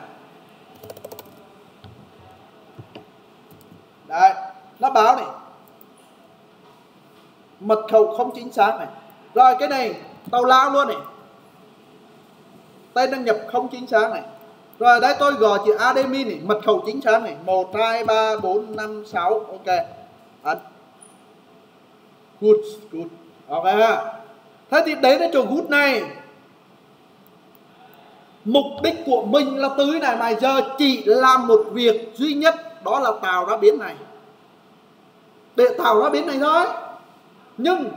Đấy, nó báo này. Mật khẩu không chính xác này. Rồi, cái này, tàu lao luôn này. Tên đăng nhập không chính xác này rồi, đây tôi gọi chữ admin này, mật khẩu chính xác này. Một, hai, ba, bốn, năm, sáu. Ok. Ấn good good. Ok ha. Thế thì đến cái chỗ good này. Mục đích của mình là tới này mà giờ chỉ làm một việc duy nhất, đó là tạo ra biến này. Để tạo ra biến này thôi. Nhưng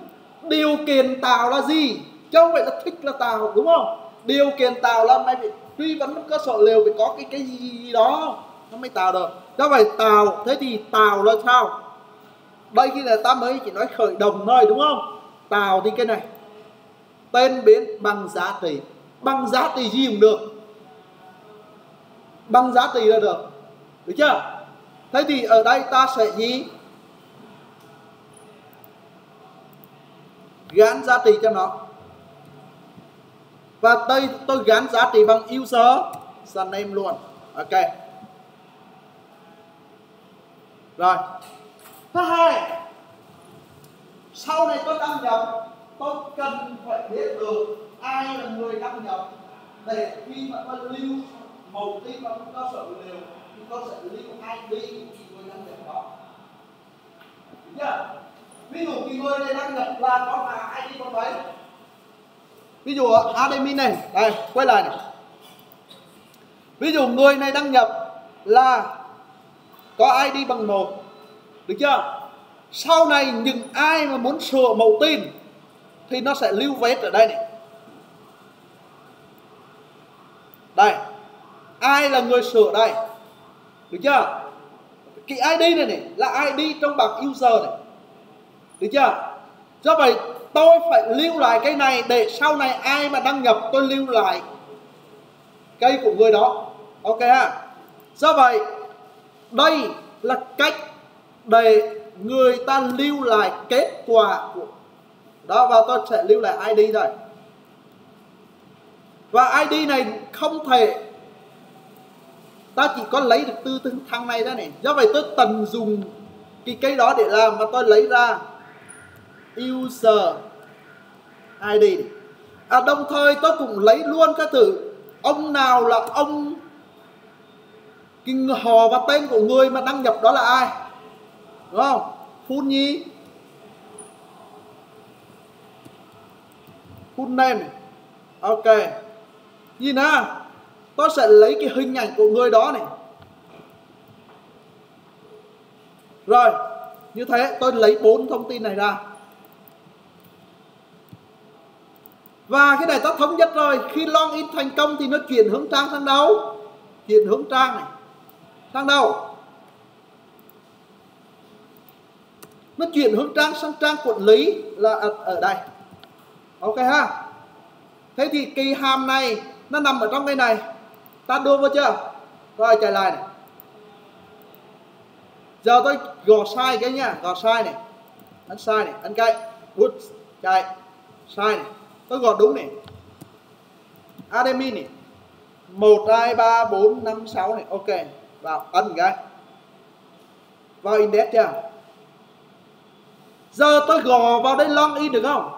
điều kiện tạo là gì? Chứ không phải là thích là tạo, đúng không? Điều kiện tạo là mày tuy vẫn có cơ sở liều phải có cái cái gì đó nó mới tạo được. Đó vậy tạo thế thì tạo là sao? Đây khi là ta mới chỉ nói khởi động thôi, đúng không? Tạo thì cái này, tên biến bằng giá trị. Bằng giá trị gì cũng được. Bằng giá trị là được. Được chưa? Thế thì ở đây ta sẽ gì gắn giá trị cho nó và đây tôi gắn giá trị bằng user name luôn. Ok. Rồi. Thứ hai. Sau này tôi đăng nhập, tôi cần phải biết được ai là người đăng nhập để khi mà tôi lưu một tin vào cơ sở dữ liệu, thì tôi sẽ lưu ID của người đăng nhập đó. Yeah. ví dụ khi người này đăng nhập là có là ID con đấy ví dụ admin này, đây, quay lại này. Ví dụ người này đăng nhập là có ID bằng một, được chưa? Sau này những ai mà muốn sửa màu tin thì nó sẽ lưu vết ở đây này. Đây, ai là người sửa đây? Được chưa? Cái ID này này là ID trong bảng user này. Được chưa? Do vậy tôi phải lưu lại cái này để sau này ai mà đăng nhập tôi lưu lại cây của người đó. Ok ha? Do vậy, đây là cách để người ta lưu lại kết quả của đó, và tôi sẽ lưu lại ID đây. Và ID này không thể ta chỉ có lấy được từ thằng này ra này do vậy tôi tận dùng cái cây đó để làm mà tôi lấy ra user ID à, đồng thời tôi cũng lấy luôn cái từ ông nào là ông cái họ và tên của người mà đăng nhập đó là ai? Đúng không? Full nhi. Full name ok. Nhìn nè tôi sẽ lấy cái hình ảnh của người đó này. Rồi như thế tôi lấy bốn thông tin này ra. Và cái này ta thống nhất rồi, khi long in thành công thì nó chuyển hướng trang sang đâu? Chuyển hướng trang này, sang đâu? Nó chuyển hướng trang sang trang quản lý là ở đây. Ok ha? Thế thì kỳ hàm này nó nằm ở trong cái này. Ta đưa vào chưa? Rồi, chạy lại này. Giờ tôi gò sai cái nha gò sai này. Ấn sai này ấn cái. Hút chạy. Sai này tôi gò đúng này. Admin này. Một, hai, ba, bốn, năm, sáu này. Ok. Vào, ấn cái vào index chưa? Giờ tôi gò vào đây login được không?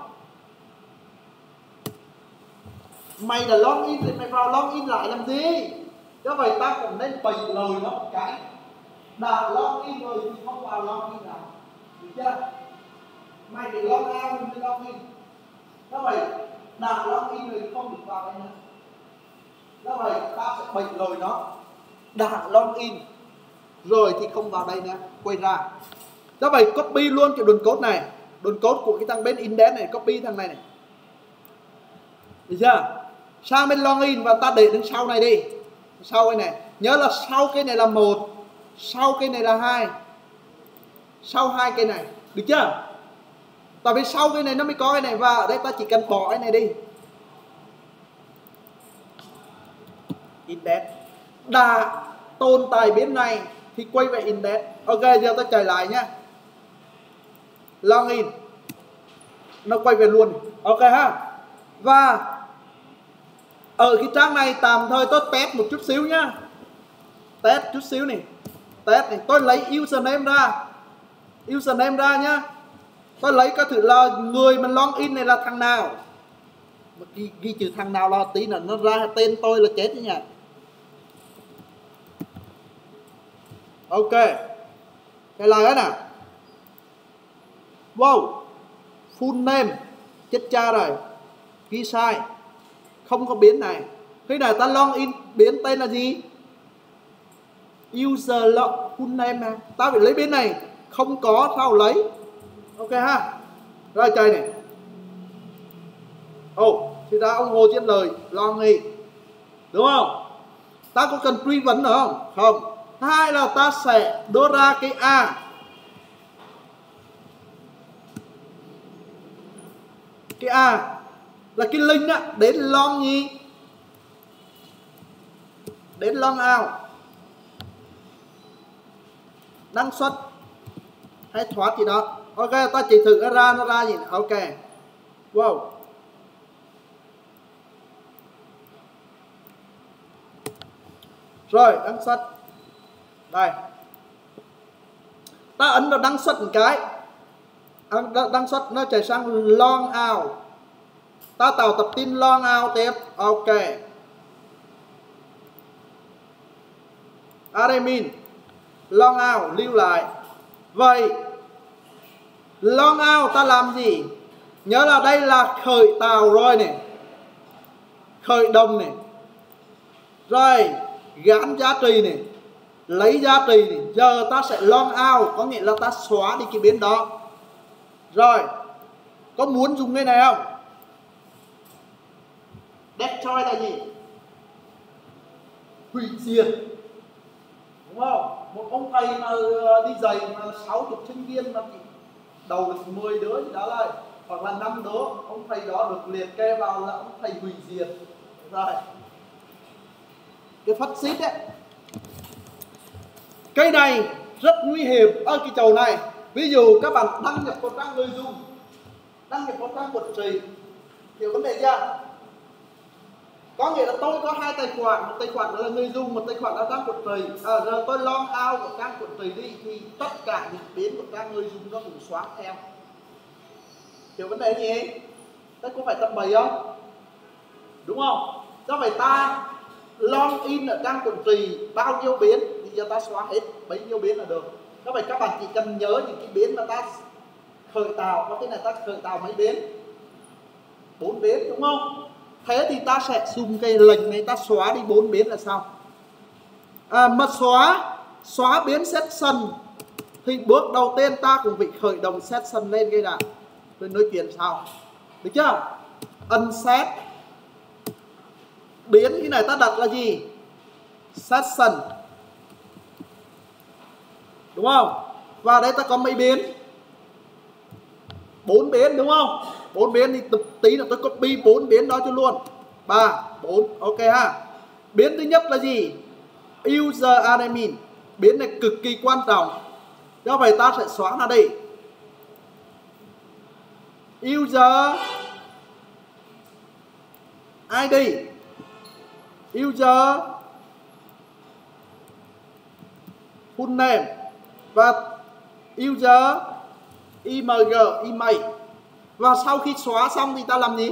Mày là login thì mày vào login lại làm gì? Do vậy ta cũng nên bày lời nó một cái đã login rồi thì không vào login nào được chưa? Mày để log out mới login do vậy đã khi rồi không được vào đây nữa. Do vậy ta sẽ bệnh rồi nó đã login rồi thì không vào đây nữa, quay ra. Do vậy copy luôn cái đồn code này. Đồn code của cái thằng bên index này, copy thằng này này. Được chưa? Sang bên long in và ta để đứng sau này đi? Sau cái này. Nhớ là sau cái này là một, sau cái này là hai, sau hai cái này. Được chưa? Tại vì sau cái này nó mới có cái này và ở đây ta chỉ cần bỏ cái này đi. Index đã tồn tại bên này thì quay về index ok giờ ta chạy lại nhá. Login nó quay về luôn. Ok ha. Và ở cái trang này tạm thời tôi test một chút xíu nhá. Test chút xíu này. Test này. Tôi lấy username ra. Username ra nhá ta lấy cái thử là người mình login này là thằng nào? Ghi, ghi chữ thằng nào là tí là nó ra tên tôi là chết chứ nha ok. Cái là đó nè. Wow. Full name. Chết cha rồi. Ghi sai. Không có biến này. Khi nào ta login biến tên là gì? User log full name mà ta phải lấy biến này. Không có sao lấy? Ok ha. Rồi chơi này. Ồ oh, thì ra ông hồ trên lời lo nghi. Đúng không? Ta có cần truy vấn nữa không? Không. Hai là ta sẽ đưa ra cái a. Cái a là cái linh á đến long nghi, đến long ao, năng suất hay thoát gì đó ok, ta chỉ thử nó ra nó ra gì ok. Wow. Rồi, đăng xuất. Đây. Ta ấn vào đăng xuất một cái. Đăng xuất, nó chạy sang long out. Ta tạo tập tin long out tiếp. Ok. Admin long out, lưu lại. Vậy long out ta làm gì? Nhớ là đây là khởi tàu rồi này khởi đồng này rồi gắn giá trị này lấy giá trị này giờ ta sẽ long out có nghĩa là ta xóa đi cái biến đó. Rồi, có muốn dùng cái này không? Destroy là gì? Hủy diệt. Đúng không? Một ông thầy mà ờ, đi dạy mà sáu chục sinh viên mà chỉ đầu được 10 đứa gì đó thôi hoặc là năm đứa, ông thầy đó được liệt kê vào là ông thầy hủy diệt. Rồi. Cái phát xít đấy cây này rất nguy hiểm. Ở cái chầu này, ví dụ các bạn đăng nhập vào trang người dùng đăng nhập vào trang quản trị. Hiểu vấn đề chưa? Có nghĩa là tôi có hai tài khoản một tài khoản là người dùng một tài khoản là trang quản trị à, giờ tôi log out của trang quản trị đi thì tất cả những biến của trang người dùng nó cũng xóa theo. Hiểu vấn đề gì đấy có phải tập bày không? Đúng không? Do vậy ta log in ở trang quản trị bao nhiêu biến thì giờ ta xóa hết bấy nhiêu biến là được. Do vậy các bạn chỉ cần nhớ những cái biến mà ta khởi tạo có cái này ta khởi tạo mấy biến? Bốn biến đúng không? Thế thì ta sẽ dùng cái lệnh này ta xóa đi bốn biến là sao à, mà xóa xóa biến session thì bước đầu tiên ta cũng bị khởi động session lên cái đã. Tôi nói chuyện sau. Được chưa? Unset biến cái này ta đặt là gì? Session đúng không? Và đây ta có mấy biến? Bốn biến đúng không? Bốn biến thì tí là tôi copy bốn biến đó cho luôn. Ba, bốn, ok ha. Biến thứ nhất là gì? User admin. Biến này cực kỳ quan trọng. Do vậy ta sẽ xóa nó đi. User id user full name. Và user img email và sau khi xóa xong thì ta làm gì?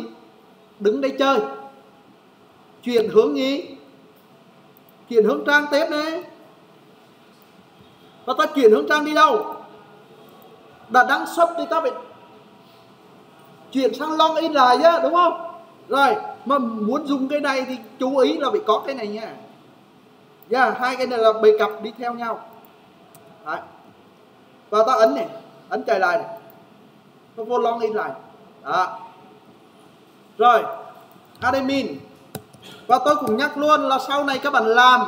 Đứng đây chơi. Chuyển hướng gì? Chuyển hướng trang tiếp đấy và ta chuyển hướng trang đi đâu? Đã đăng xuất thì ta phải chuyển sang long in lại chứ đúng không? Rồi mà muốn dùng cái này thì chú ý là phải có cái này nha yeah, dạ, hai cái này là bề cặp đi theo nhau. Đấy. và ta ấn này ấn chạy lại này nó vô login lại. Đó. Rồi, admin. Và tôi cũng nhắc luôn là sau này các bạn làm,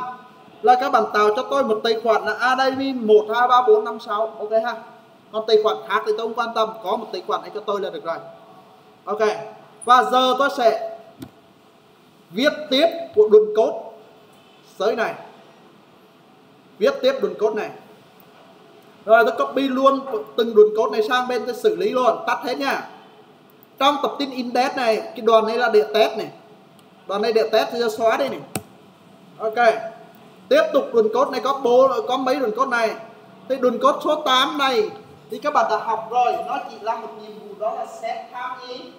là các bạn tạo cho tôi một tài khoản là admin 123456 ok ha? Còn tài khoản khác thì tôi không quan tâm, có một tài khoản này cho tôi là được rồi. Ok. Và giờ tôi sẽ viết tiếp của đường cốt. Tới này. Viết tiếp đường cốt này rồi, tôi copy luôn từng đường code này sang bên tôi xử lý luôn, tắt hết nha. Trong tập tin index này, cái đoàn này là địa test này. Đoàn này địa test thì xóa đi này. Ok. Tiếp tục đường code này, có bố, có mấy đường code này. Thì đường code số 8 này, thì các bạn đã học rồi. Nó chỉ là một nhiệm vụ, đó là set tham gì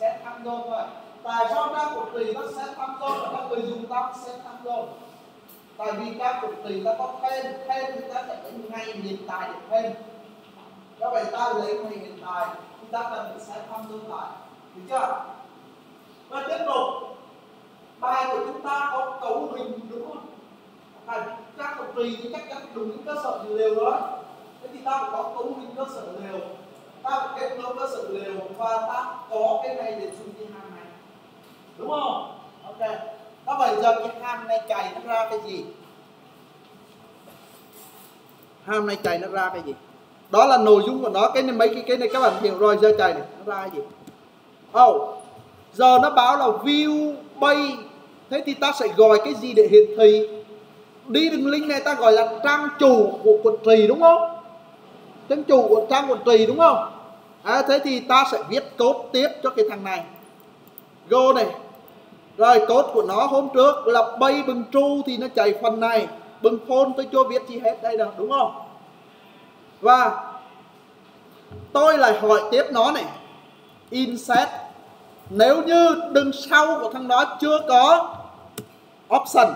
set tham zone thôi. Tại sao ta của tùy nó set tham zone và các người dùng ta set tham zone tại vì ta của tùy ta có thêm thêm thì ta sẽ lấy ngay hiện tại để thêm do vậy ta lấy ngày hiện tại, thì ta cần phải sẽ thăm tương lại. Được chưa? Và tiếp tục, bài của chúng ta có cấu hình, đúng không? Phải các của tùy thì chắc chắn đúng những cơ sở dữ liệu đó. Thế thì ta phải có cấu hình cơ sở dữ liệu. Ta phải kết nối cơ sở dữ liệu và ta có cái này để dùng cái hàng này. Đúng không? Ok nó vậy giờ cái ham này chạy nó ra cái gì? Ham này chạy nó ra cái gì? Đó là nội dung của nó. Cái này mấy cái cái này các bạn hiểu rồi giờ chạy này nó ra cái gì? Oh giờ nó báo là view bay. Thế thì ta sẽ gọi cái gì để hiển thị? Đi đường link này ta gọi là trang chủ của quận trì đúng không? Trang chủ của trang quận trì đúng không? À, thế thì ta sẽ viết code tiếp cho cái thằng này. Go này rồi, cốt của nó hôm trước là bay bừng tru thì nó chạy phần này, bừng phôn tôi chưa biết gì hết đây đâu đúng không? Và tôi lại hỏi tiếp nó này. Inset nếu như đường sau của thằng đó chưa có option.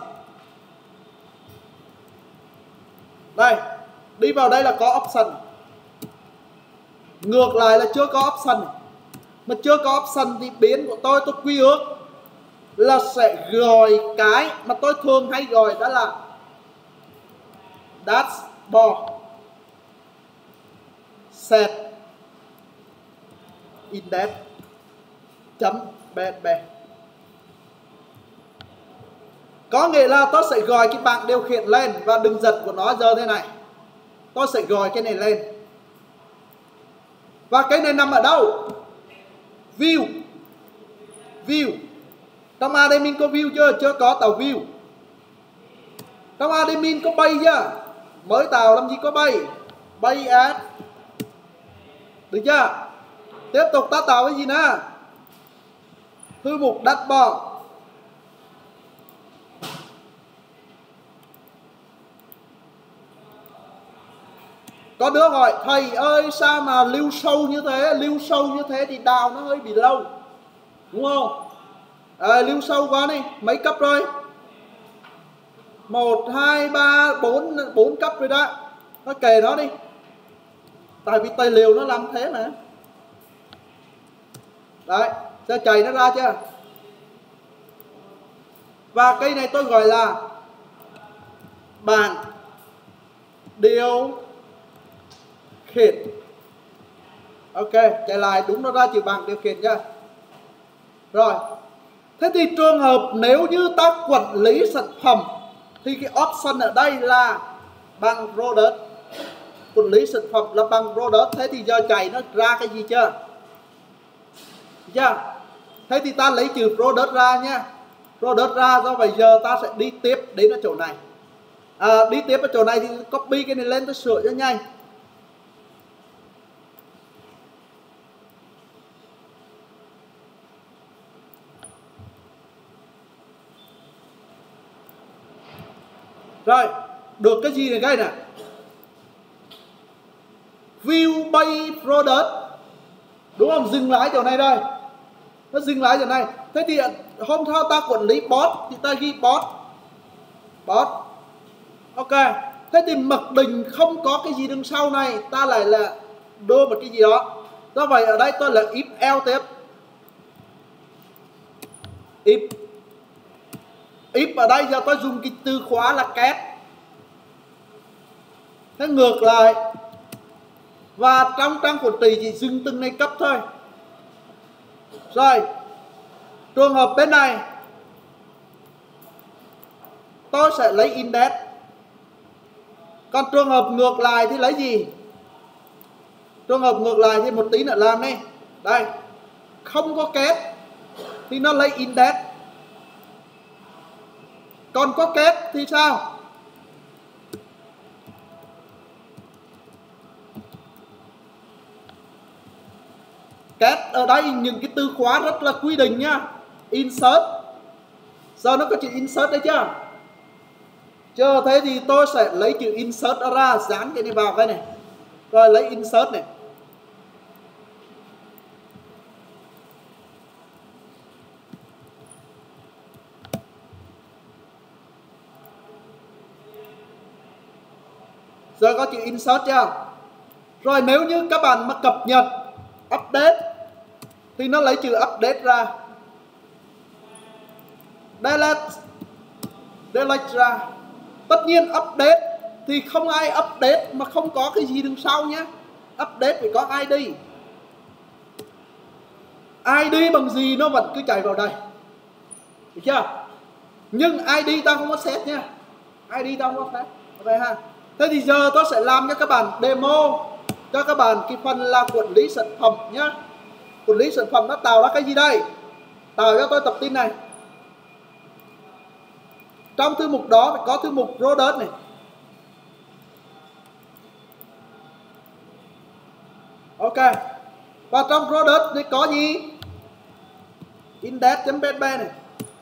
Đây, đi vào đây là có option. Ngược lại là chưa có option. Mà chưa có option thì biến của tôi tôi quy ước là sẽ gọi cái mà tôi thường hay gọi đó là dashboard, set, index, chấm bnb có nghĩa là tôi sẽ gọi cái bảng điều khiển lên và đường giật của nó giờ thế này. Tôi sẽ gọi cái này lên. Và cái này nằm ở đâu? View. View trong admin có view chưa? Chưa có tàu view. Trong admin có bay chưa? Mới tàu làm gì có bay? Bay ad. Được chưa? Tiếp tục ta tạo cái gì nữa? Thư mục đặt bỏ có đứa hỏi thầy ơi, sao mà lưu sâu như thế? Lưu sâu như thế thì đào nó hơi bị lâu. Đúng không? À, lưu sâu quá đi mấy cấp rồi? Một hai ba bốn bốn cấp rồi đó. Nó kề nó đi. Tại vì tài liệu nó làm thế mà. Đấy sẽ chảy nó ra chưa? Và cây này tôi gọi là bàn điều khiển. Ok chạy lại đúng nó ra chữ bảng điều khiển nha rồi thế thì trường hợp nếu như ta quản lý sản phẩm thì cái option ở đây là bằng product. Quản lý sản phẩm là bằng product. Thế thì giờ chạy nó ra cái gì chưa? Chưa. Thế thì ta lấy chữ product ra nha product ra do vậy giờ ta sẽ đi tiếp đến ở chỗ này. À, đi tiếp ở chỗ này thì copy cái này lên ta sửa cho nhanh. Rồi, được cái gì này các anh ạ? View bay product. Đúng không? Dừng lại chỗ này đây. Nó dừng lại chỗ này. Thế thì hôm sau ta quản lý bot thì ta ghi bot. Bot. Ok. Thế thì mặc định không có cái gì đằng sau này, ta lại là đưa một cái gì đó. Do vậy ở đây tôi là if else tiếp. If if ở đây giờ tôi dùng cái từ khóa là két thế ngược lại, và trong trang quản trị chỉ dừng từng này cấp thôi. Rồi, trường hợp bên này, tôi sẽ lấy index. Còn trường hợp ngược lại thì lấy gì? Trường hợp ngược lại thì một tí nữa làm đi. Đây, không có kết thì nó lấy index còn có kết thì sao? Kết ở đây những cái từ khóa rất là quy định nhá. insert. Giờ nó có chữ insert đấy chưa? Chưa thế thì tôi sẽ lấy chữ insert ra, dán cái này vào cái này. Rồi lấy insert này. Rồi có chữ insert chưa? Rồi nếu như các bạn mà cập nhật update, thì nó lấy chữ update ra. Delete delete ra. Tất nhiên update thì không ai update mà không có cái gì đằng sau nhé. Update phải có ID. ID bằng gì nó vẫn cứ chạy vào đây. Được chưa? Nhưng ID ta không có set nha. ID ta không có set. ok ha thế thì giờ tôi sẽ làm cho các bạn demo cho các bạn cái phần là quản lý sản phẩm nhá. Quản lý sản phẩm nó tạo ra cái gì đây? Tạo cho tôi tập tin này. Trong thư mục đó phải có thư mục product này. Ok. Và trong product thì có gì? Index.php này.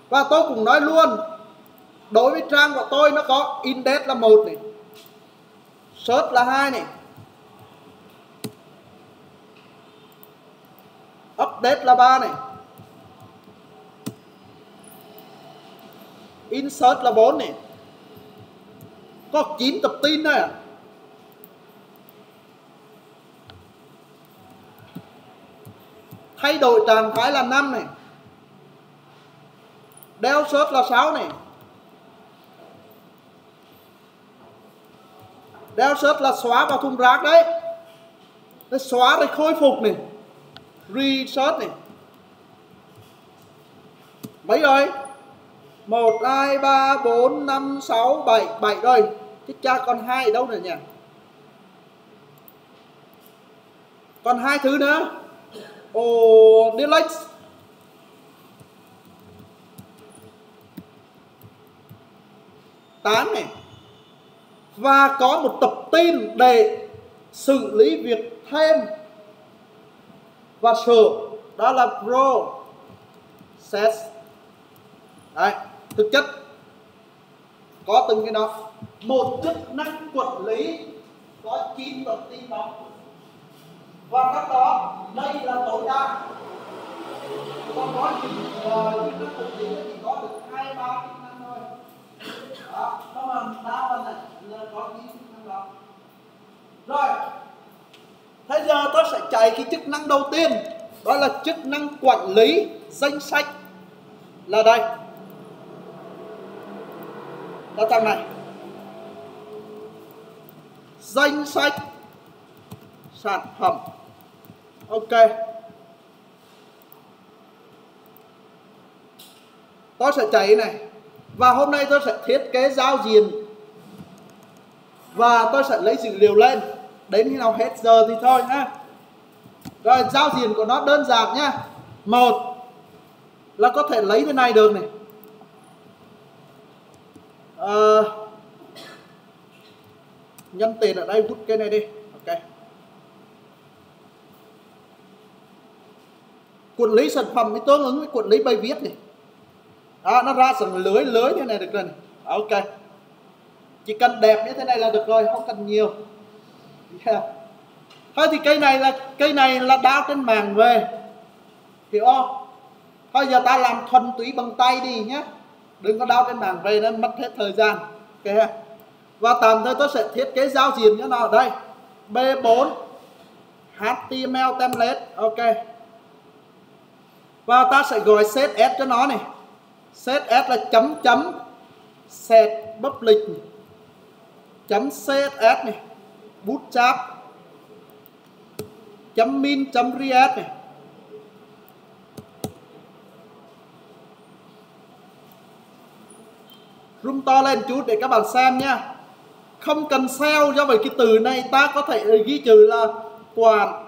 Và tôi cũng nói luôn, đối với trang của tôi nó có index là một này search là hai này. Update là ba này. Insert là 4 này. Có 9 tập tin thôi à? Thay đổi trạng thái là 5 này. Đeo search là 6 này. Đeo là xóa vào thùng rác đấy. Nó xóa để khôi phục này. Research này. Mấy rồi? 1, 2, 3, 4, 5, 6, 7 7 rồi. Thế cha còn hai ở đâu nữa nhỉ? Còn hai thứ nữa. Ồ, delete tám này và có một tập tin để xử lý việc thêm và sửa. Đó là process. Đấy, thực chất có từng cái đó. Một chức năng quản lý có chín tập tin đó. Và các đó, đây là tối đa. Còn có gì chức năng quản lý thì có được hai ba đó nó mà đa phần này là có cái chức năng đó rồi. Thế giờ tôi sẽ chạy cái chức năng đầu tiên, đó là chức năng quản lý danh sách. Là đây. Là thằng này. Danh sách sản phẩm. Ok. Tôi sẽ chạy này và hôm nay tôi sẽ thiết kế giao diện. Và tôi sẽ lấy dữ liệu lên. Đến khi nào hết giờ thì thôi nhá. Rồi giao diện của nó đơn giản nhá. Một là có thể lấy thế này được này. Ờ, à, nhân tiền ở đây vút cái này đi. Ok. Quản lý sản phẩm thì tương ứng với quản lý bài viết này đó, nó ra sừng lưới lưới thế này được rồi. Này. ok. Chỉ cần đẹp như thế này là được rồi không cần nhiều. Yeah. thôi thì cây này là cây này là đao trên màng về. Hiểu không? Thôi giờ ta làm thuần túy bằng tay đi nhé. Đừng có đao trên màng về nó mất hết thời gian. Ok và tạm thời tôi sẽ thiết kế giao diện như nào đây. B4 HTML template. Ok. Và ta sẽ gọi set s cho nó này set s là chấm chấm. Set public. Chấm set s này bootstrap chấm min, chấm react này. Room to lên chút để các bạn xem nha. Không cần sao do vậy cái từ này ta có thể ghi chữ là quản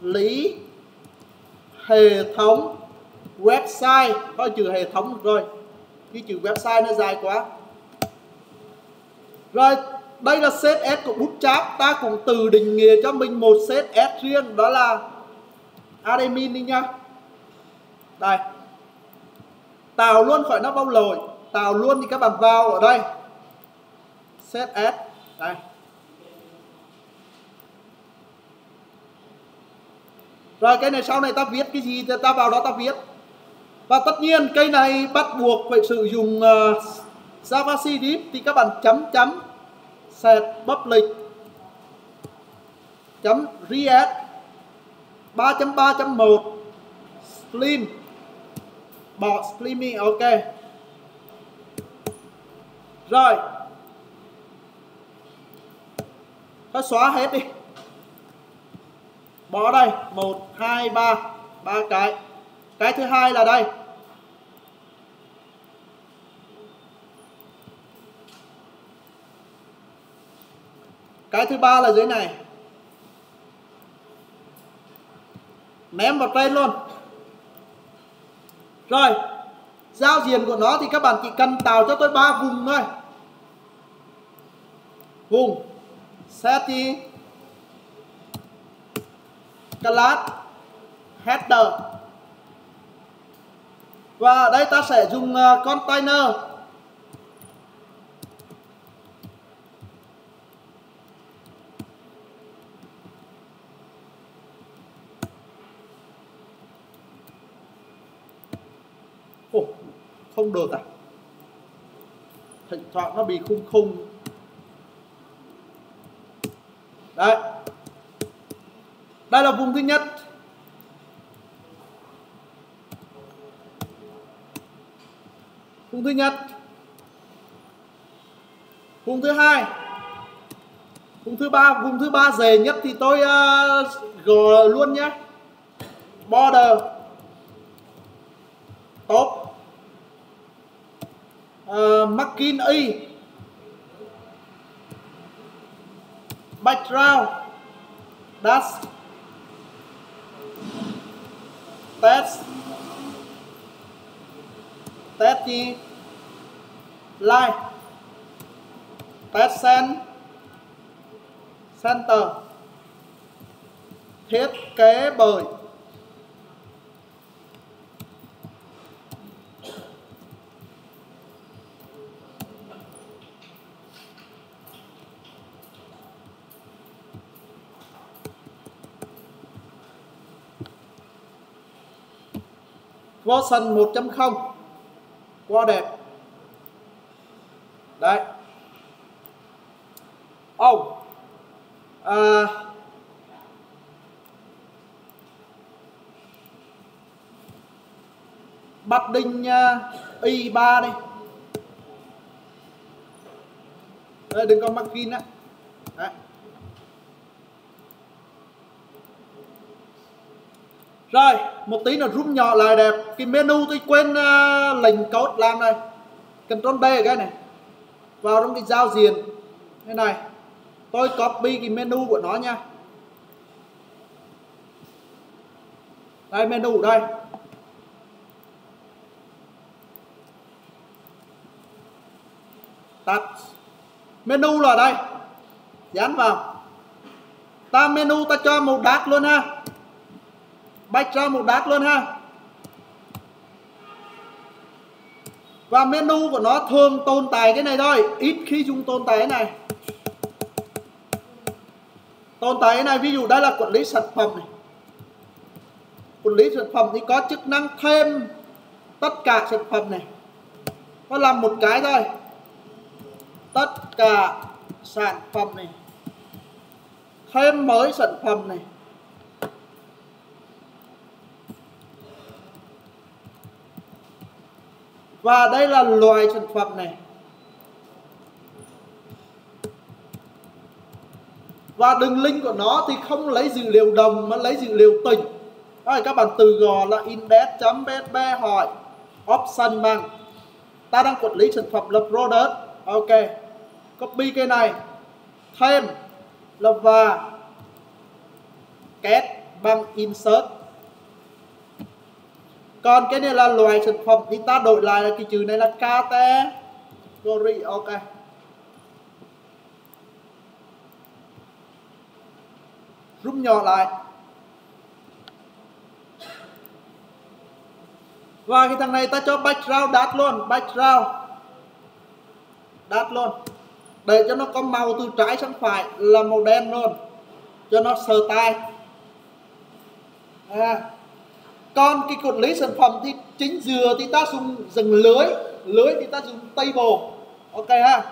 lý hệ thống website. Có chữ hệ thống rồi. Cái chữ website nó dài quá. Rồi, đây là set S của Bootstrap. Ta cũng từ định nghĩa cho mình một set S riêng. Đó là admin đi nha. Đây. Tạo luôn khỏi nó bao lồi. Tạo luôn thì các bạn vào ở đây. Set S. Đây. Rồi, cái này sau này ta viết cái gì thì ta vào đó ta viết và tất nhiên cây này bắt buộc phải sử dụng uh, Java C deep thì các bạn chấm chấm set public chấm react 3.3.1 slim bỏ slimmy ok. Rồi. Thôi xóa hết đi. Bỏ đây. Một hai ba. Ba cái cái thứ hai là đây. Cái thứ ba là dưới này. Ném vào trên luôn. Rồi, giao diện của nó thì các bạn chỉ cần tạo cho tôi ba vùng thôi. Vùng setting class header và ở đây ta sẽ dùng uh, container. Ồ, không được à? Thỉnh thoảng nó bị khung khung. Đấy. Đây là vùng thứ nhất. Cung thứ nhất. Cung thứ hai. Cung thứ ba cung thứ ba dễ nhất thì tôi ờ, uh, g luôn nhé. Border. Top. Ờ, uh, marking y background dash test. Test gì? Line test cent center. Thiết kế bởi version 1.0 qua đẹp đấy ông à, bắt đinh uh, y 3 đi đây đừng có mắc pin á đấy Rồi, một tí là rút nhỏ lại đẹp. Cái menu tôi quên uh, lệnh code làm này. Control b cái này. Vào trong cái giao diện thế này. Tôi copy cái menu của nó nha. Đây, menu đây. Tắt. Menu là đây. Dán vào. Ta menu ta cho màu dark luôn ha bách ra một đát luôn ha và menu của nó thường tồn tại cái này thôi ít khi dùng tồn tại cái này tồn tại này, ví dụ đây là quản lý sản phẩm này. Quản lý sản phẩm thì có chức năng thêm tất cả sản phẩm này. Nó làm một cái thôi. Tất cả sản phẩm này. Thêm mới sản phẩm này. Và đây là loài sản phẩm này. Và đường link của nó thì không lấy dữ liệu đồng mà lấy dữ liệu tỉnh rồi các bạn từ gò là index.php hỏi. Option bằng. Ta đang quản lý sản phẩm là product. Ok. Copy cái này. Thêm là và. Kết bằng insert. Còn cái này là loại sản phẩm. Thì ta đổi lại là cái chữ này là category ok. Rút nhỏ lại. Và cái thằng này ta cho background đát luôn background đát luôn. Để cho nó có màu từ trái sang phải là màu đen luôn. Cho nó sờ tay à. Còn cái quản lý sản phẩm thì chính dừa thì ta dùng dừng lưới lưới thì ta dùng table ok ha.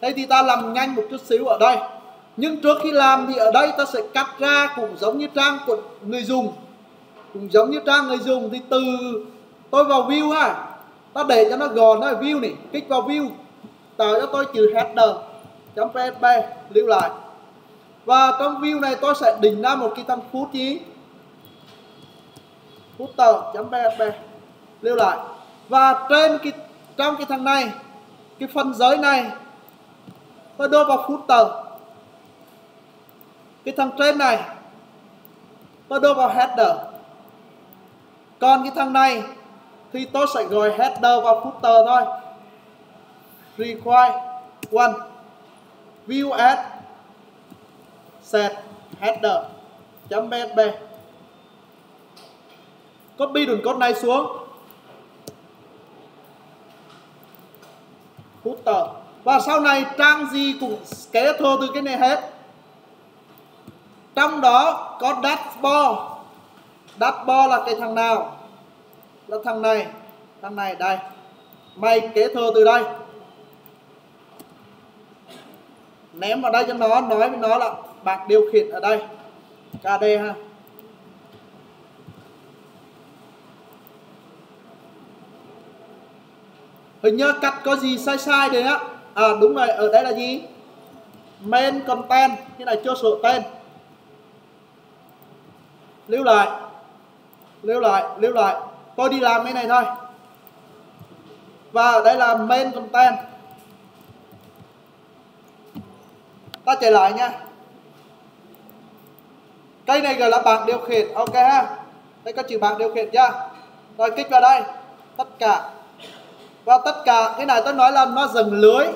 Đây thì ta làm nhanh một chút xíu ở đây nhưng trước khi làm thì ở đây ta sẽ cắt ra cũng giống như trang của người dùng. Cũng giống như trang người dùng thì từ tôi vào view ha, ta để cho nó gọn nó view này, kích vào view. Tạo cho tôi chữ header php lưu lại. Và trong view này tôi sẽ định ra một cái thằng phút gì? Footer.php lưu lại. Và trên cái, trong cái thằng này, cái phần giới này, tôi đưa vào footer cái thằng trên này tôi đưa vào header. Còn cái thằng này, thì tôi sẽ gọi header vào footer thôi. Require one. View as, set header .psb copy đường code này xuống. Footer. Và sau này, trang gì cũng kế thừa từ cái này hết trong đó có dashboard. Dashboard là cái thằng nào? Là thằng này. Thằng này, đây. Mày kế thừa từ đây. Ném vào đây cho nó, nói với nó là bạc điều khiển ở đây. KD ha. Hình như cắt có gì sai sai đấy á. À đúng rồi, ở đây là gì? Main content, như này chưa sửa tên lưu lại. Lưu lại lưu lại. Tôi đi làm cái này thôi. Và đây là main content. Ta chạy lại nha. Cây này gọi là bảng điều khiển. Ok ha. Đây có chữ bảng điều khiển chưa? Rồi kích vào đây. Tất cả. Và tất cả, cái này tôi nói là nó dừng lưới.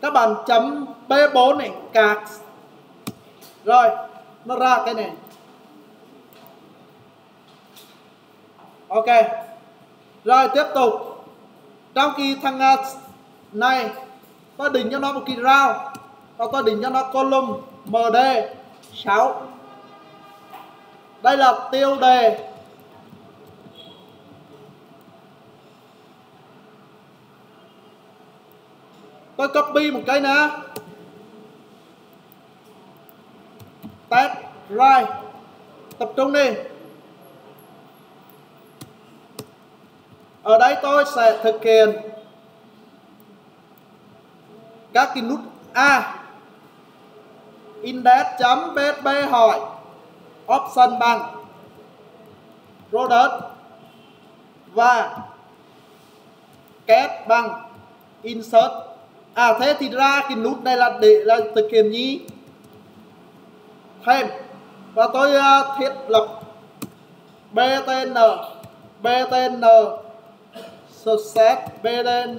Các bạn chấm B4 này, cạc. Rồi nó ra cái này. Ok. Rồi, tiếp tục. Trong khi thằng à, này tôi định cho nó một kỳ rao và tôi định cho nó column MD 6 đây là tiêu đề. Tôi copy một cái nữa test right tập trung đi. Ở đây tôi sẽ thực hiện các cái nút A. Index.php hỏi option bằng product và kết bằng insert. À thế thì ra cái nút này là để là thực hiện gì? Thêm. Và tôi à, thiết lập btn btn Success btn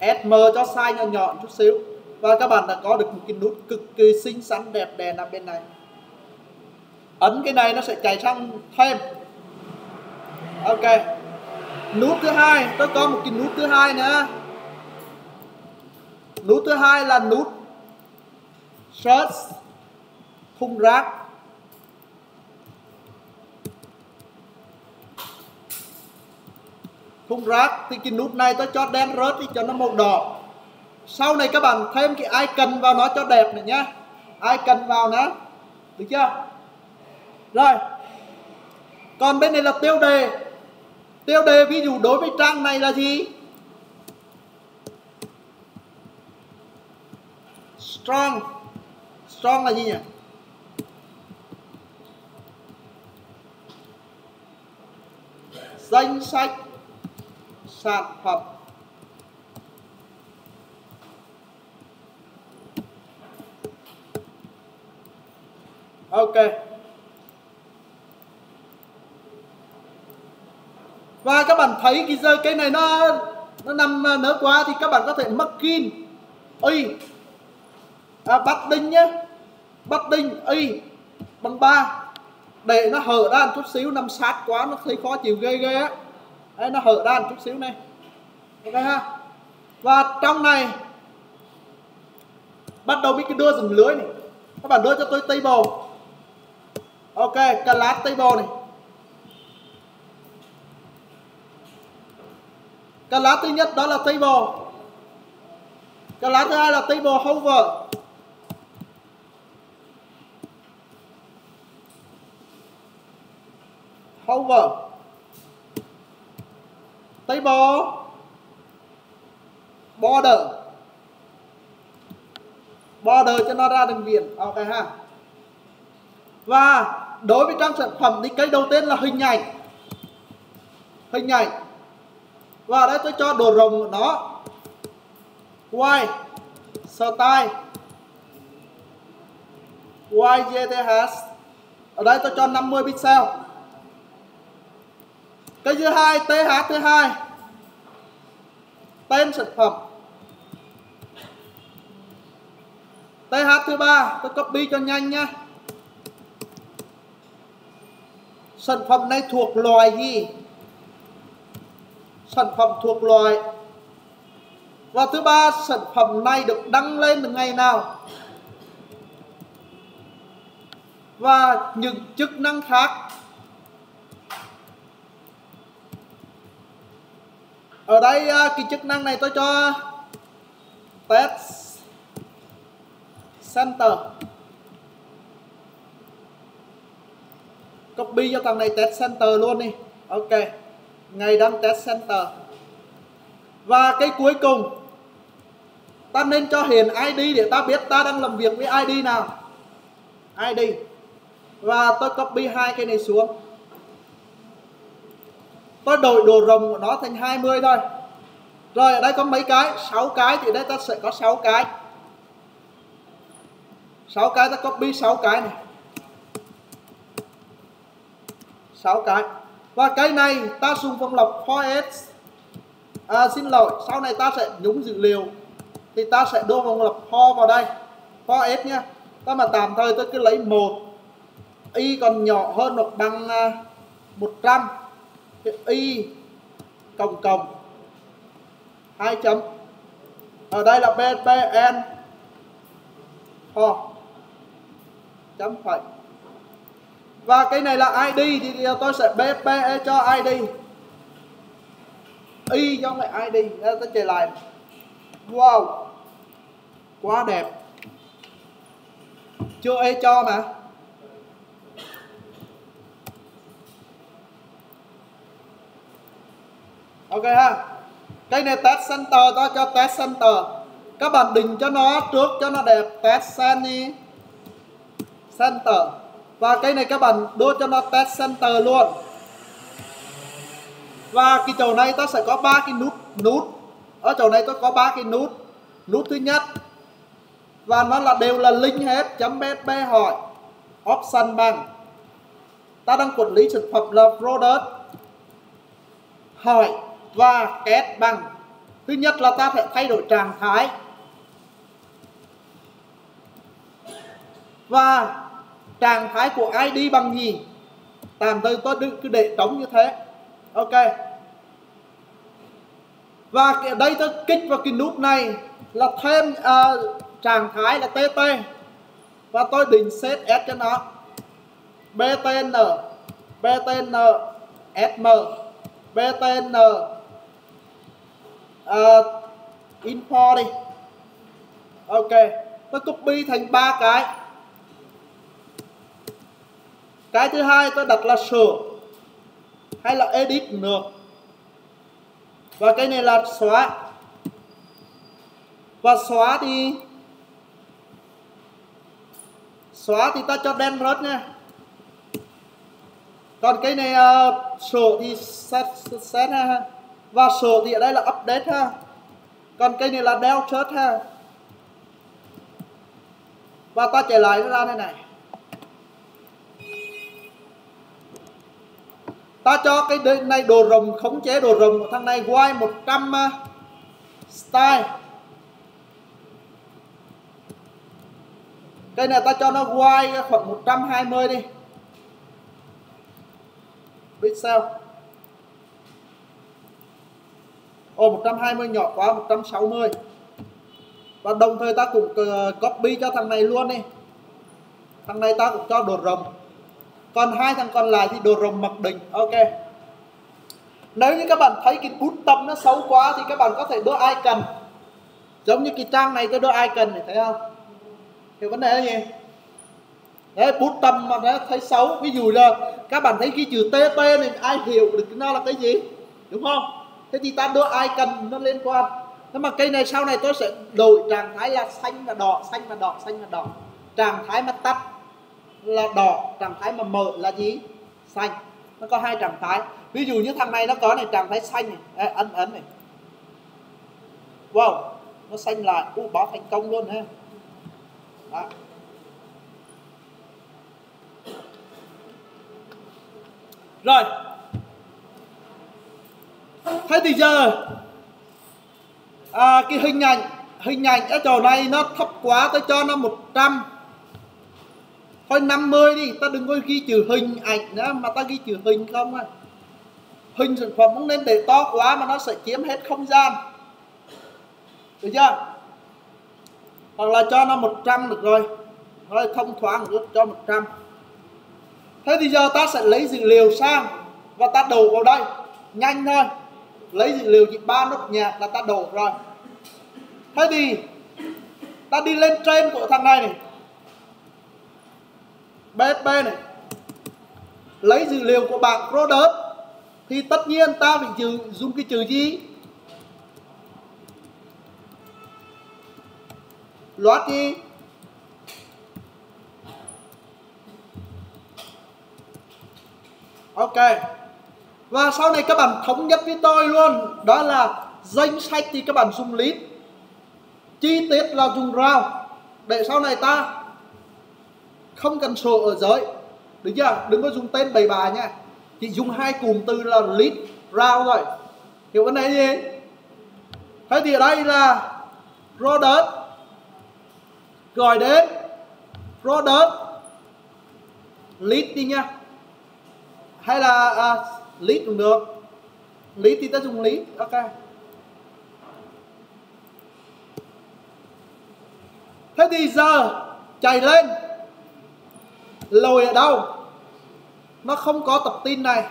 sm cho size nhỏ nhọn chút xíu. Và các bạn đã có được một cái nút cực kỳ xinh xắn đẹp đẽ nằm bên này. Ấn cái này nó sẽ chạy sang thêm. Ok. Nút thứ hai, tôi có một cái nút thứ hai nữa. Nút thứ hai là nút search thùng rác. Thùng rác thì cái nút này tôi cho đen rớt đi cho nó màu đỏ. Sau này các bạn thêm cái icon vào nó cho đẹp này nhá. Icon vào nữa được chưa? Rồi. Còn bên này là tiêu đề. Tiêu đề ví dụ đối với trang này là gì? Strong. Strong là gì nhỉ? Danh sách sản phẩm. Ok. Và các bạn thấy cái giờ cái này nó nó nằm à, nở quá thì các bạn có thể mất kim y à, bắt đinh nhé. Bắt đinh y bằng ba để nó hở ra một chút xíu nằm sát quá nó thấy khó chịu ghê ghê á. Đấy, nó hở ra một chút xíu này. Ok ha. Và trong này bắt đầu biết cái đưa dừng lưới này. Các bạn đưa cho tôi table. Ok class table này. Class thứ nhất đó là table. Class thứ hai là table hover over table border border cho nó ra đường viền ok ha. Và đối với trang sản phẩm thì cái đầu tiên là hình ảnh. Hình ảnh. Và đây tôi cho đồ rồng của nó. Y, style. YGTH ở đây tôi cho 50 pixel cái thứ hai th thứ hai. Tên sản phẩm. Th thứ ba, tôi copy cho nhanh nhá. Sản phẩm này thuộc loài gì? Sản phẩm thuộc loài và thứ ba, sản phẩm này được đăng lên từ ngày nào? Và những chức năng khác. Ở đây à, cái chức năng này tôi cho test center. Copy cho thằng này test center luôn đi. Ok, ngày đăng test center. Và cái cuối cùng, ta nên cho hiển ID để ta biết ta đang làm việc với ID nào. ID và tôi copy hai cái này xuống ta đổi độ rộng của nó thành 20 thôi. Rồi ở đây có mấy cái? 6 cái thì đây ta sẽ có 6 cái. 6 cái ta copy 6 cái này. 6 cái. Và cái này ta dùng vòng lọc for s à, xin lỗi sau này ta sẽ nhúng dữ liệu. Thì ta sẽ đưa vòng lọc for vào đây. For s nhé ta mà tạm thời tôi cứ lấy một. Y còn nhỏ hơn hoặc bằng 100 à, cái y cộng cộng. Hai chấm. Ở đây là bpn ho. Chấm phẩy. Và cái này là ID thì tôi sẽ BPE cho ID Y cho lại ID tôi chạy lại. Wow. Quá đẹp. Chưa E cho mà. Ok ha. Cái này test center ta cho test center. Các bạn định cho nó trước cho nó đẹp, test center. Và cái này các bạn đưa cho nó test center luôn. Và cái chỗ này ta sẽ có ba cái nút nút. Ở chỗ này tôi có ba cái nút. Nút thứ nhất. Và nó là, đều là link hết, chấm bsb hỏi. Option bằng. Ta đang quản lý sản phẩm là product. Hỏi và kết bằng. Thứ nhất là ta phải thay đổi trạng thái. Và trạng thái của ID bằng gì? Tạm thời tôi cứ để trống như thế. Ok. Và ở đây tôi kích vào cái nút này là thêm uh, trạng thái là TT và tôi định set S cho nó. BTN BTN SM BTN Ờ, uh, info đi. Ok tôi copy thành ba cái. Cái thứ hai tôi đặt là sửa hay là edit được và cái này là xóa. Và xóa thì xóa thì ta cho đen rớt nha. Còn cái này ờ, uh, sổ thì set, set ha và sổ thì ở đây là update ha. Còn cái này là đeo chớt ha. Và ta chạy lại nó ra đây này. Ta cho cái này đồ rồng, khống chế đồ rồng của thằng này y 100 à, style. Cái này ta cho nó y khoảng 120 đi. Pixel ô 120 nhỏ quá 160 Và đồng thời ta cũng ờ, copy cho thằng này luôn đi. Thằng này ta cũng cho đồ rồng. Còn hai thằng còn lại thì đồ rồng mặc định. Ok. Nếu như các bạn thấy cái bút tâm nó xấu quá thì các bạn có thể đưa icon. Giống như cái trang này, tôi đưa icon này, thấy không? Thì vấn đề là gì? Đấy, bút tâm mà nó thấy xấu. Ví dụ là các bạn thấy cái chữ TP này, ai hiểu được nó là cái gì? Đúng không? Thế thì ta đưa ai cần nó liên quan. Thế mà cây này sau này tôi sẽ đổi trạng thái là xanh và đỏ xanh và đỏ xanh và đỏ. Trạng thái mà tắt là đỏ trạng thái mà mở là gì? Xanh. Nó có hai trạng thái. Ví dụ như thằng này nó có này trạng thái xanh này. Ê, ấn ấn này. Wow nó xanh lại. U báo thành công luôn ha. Đó. Rồi thế thì giờ à, cái hình ảnh hình ảnh ở chỗ này nó thấp quá tôi cho nó 100 thôi 50 đi ta đừng có ghi chữ hình ảnh nữa mà ta ghi chữ hình không à. Hình sản phẩm không nên để to quá mà nó sẽ chiếm hết không gian. Được chưa? Hoặc là cho nó 100 được rồi. Nó thông thoáng được cho 100 thế thì giờ ta sẽ lấy dữ liệu sang và ta đổ vào đây nhanh thôi lấy dữ liệu chỉ ba nốt nhạc là ta đổ rồi. Thế thì ta đi lên trên của thằng này này. BSP này. Lấy dữ liệu của bảng product thì tất nhiên ta phải trừ, dùng cái trừ gì? Loát gì? Ok và sau này các bạn thống nhất với tôi luôn đó là danh sách thì các bạn dùng list chi tiết là dùng rau để sau này ta không cần sổ ở giới. Được chưa? Đừng có dùng tên bày bà nha. Chỉ dùng hai cụm từ là list rau rồi hiểu vấn đề gì? Thế thì ở đây là product. Gọi đến product list đi nha. Hay là uh, list cũng được. Lý thì ta dùng lý, ok. Thế thì giờ chạy lên. Lồi ở đâu? Nó không có tập tin này.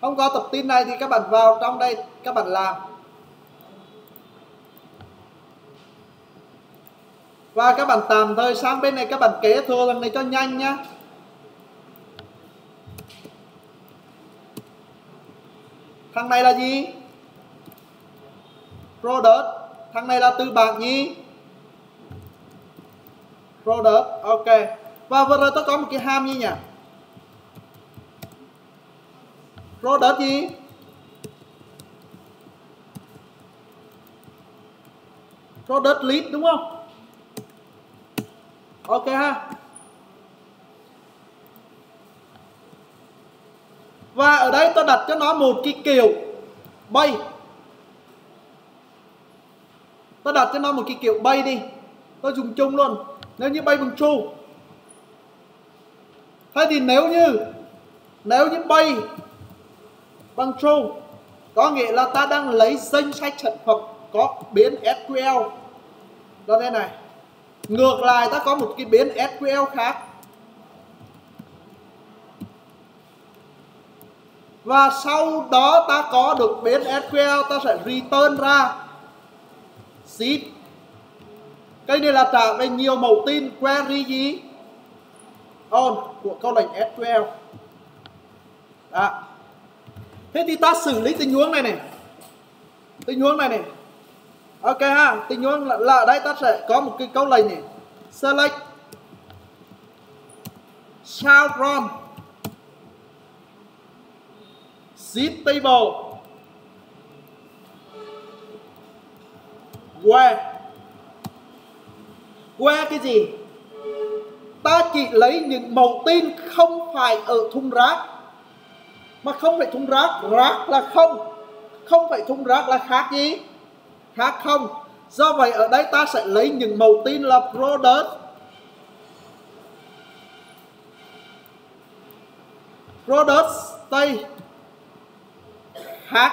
Không có tập tin này thì các bạn vào trong đây các bạn làm. Và các bạn tạm thời sang bên này các bạn kế thừa lần này cho nhanh nhá. Thằng này là gì? Product. Thằng này là từ bảng gì product, ok. Và vừa rồi tôi có một cái ham như nhỉ? Product gì? Product list đúng không? Ok ha. Và ở đây tôi đặt cho nó một cái kiểu bay. Tôi đặt cho nó một cái kiểu bay đi. Tôi dùng chung luôn. Nếu như bay bằng true thế thì nếu như nếu như bay bằng true có nghĩa là ta đang lấy danh sách sản phẩm có biến SQL đó thế này, ngược lại ta có một cái biến SQL khác. Và sau đó ta có được biến SQL ta sẽ return ra sheet cái này là trả về nhiều mẫu tin query gì? On của câu lệnh SQL đó. thế thì ta xử lý tình huống này này. Tình huống này này. Ok ha tình huống là, là ở đây ta sẽ có một cái câu lệnh này. Select. Shout from seed table where qua. Cái gì? Ta chỉ lấy những mẫu tin không phải ở thùng rác. Mà không phải thùng rác rác là không. Không phải thùng rác là khác gì? Khác không. Do vậy ở đây ta sẽ lấy những mẫu tin là product. Product state khác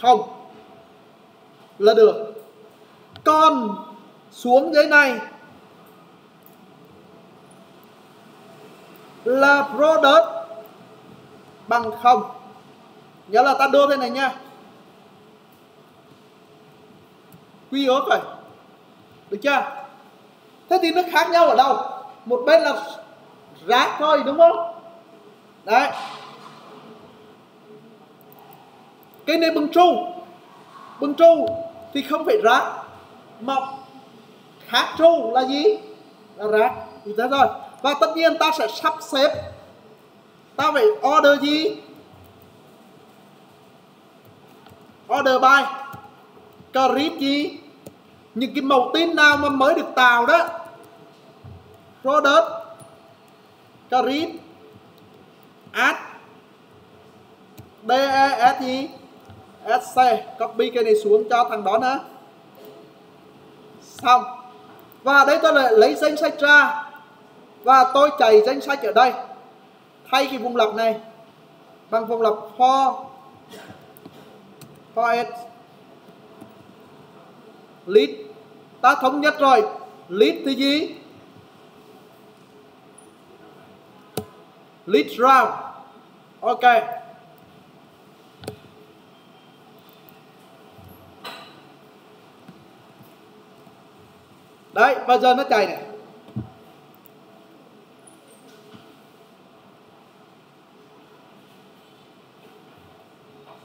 không? Là được. Con xuống dưới này. Là product bằng không. Nhớ là ta đưa thế này nha. Quy ước rồi. Được chưa? Thế thì nó khác nhau ở đâu? Một bên là rác thôi, đúng không? Đấy cái này bưng tru bưng tru thì không phải rác, mà khác tru là gì? Là rác. Thì thế rồi và tất nhiên ta sẽ sắp xếp. Ta phải order gì? Order by create gì? Những cái màu tin nào mà mới được tạo đó? Product create add s gì? Sc copy cái này xuống cho thằng đó nữa xong. Và đây tôi lại lấy danh sách ra. Và tôi chạy danh sách ở đây. Thay cái vùng lập này bằng vùng lập for for it list ta thống nhất rồi. List thì gì? List round. Ok. Đấy bây giờ nó chạy này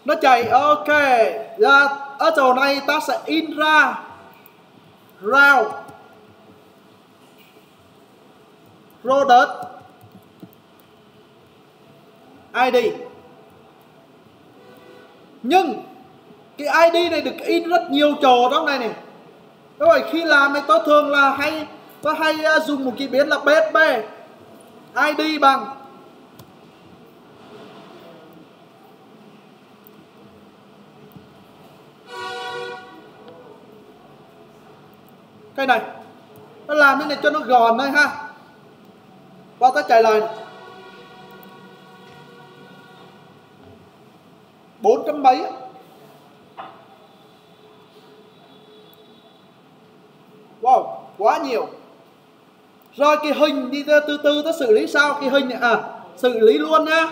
nó chạy, ok. Ra, ở chỗ này ta sẽ in ra round. Product. ID nhưng, cái ID này được in rất nhiều chỗ trong này này các vậy khi làm thì tôi thường là hay tôi hay à, dùng một cái biến là BSB ID bằng? Cái này, nó làm cái này cho nó gòn thôi ha. Và ta chạy lại bốn trăm mấy wow, quá nhiều. Rồi cái hình đi từ từ ta xử lý sao? Cái hình à xử lý luôn nhá.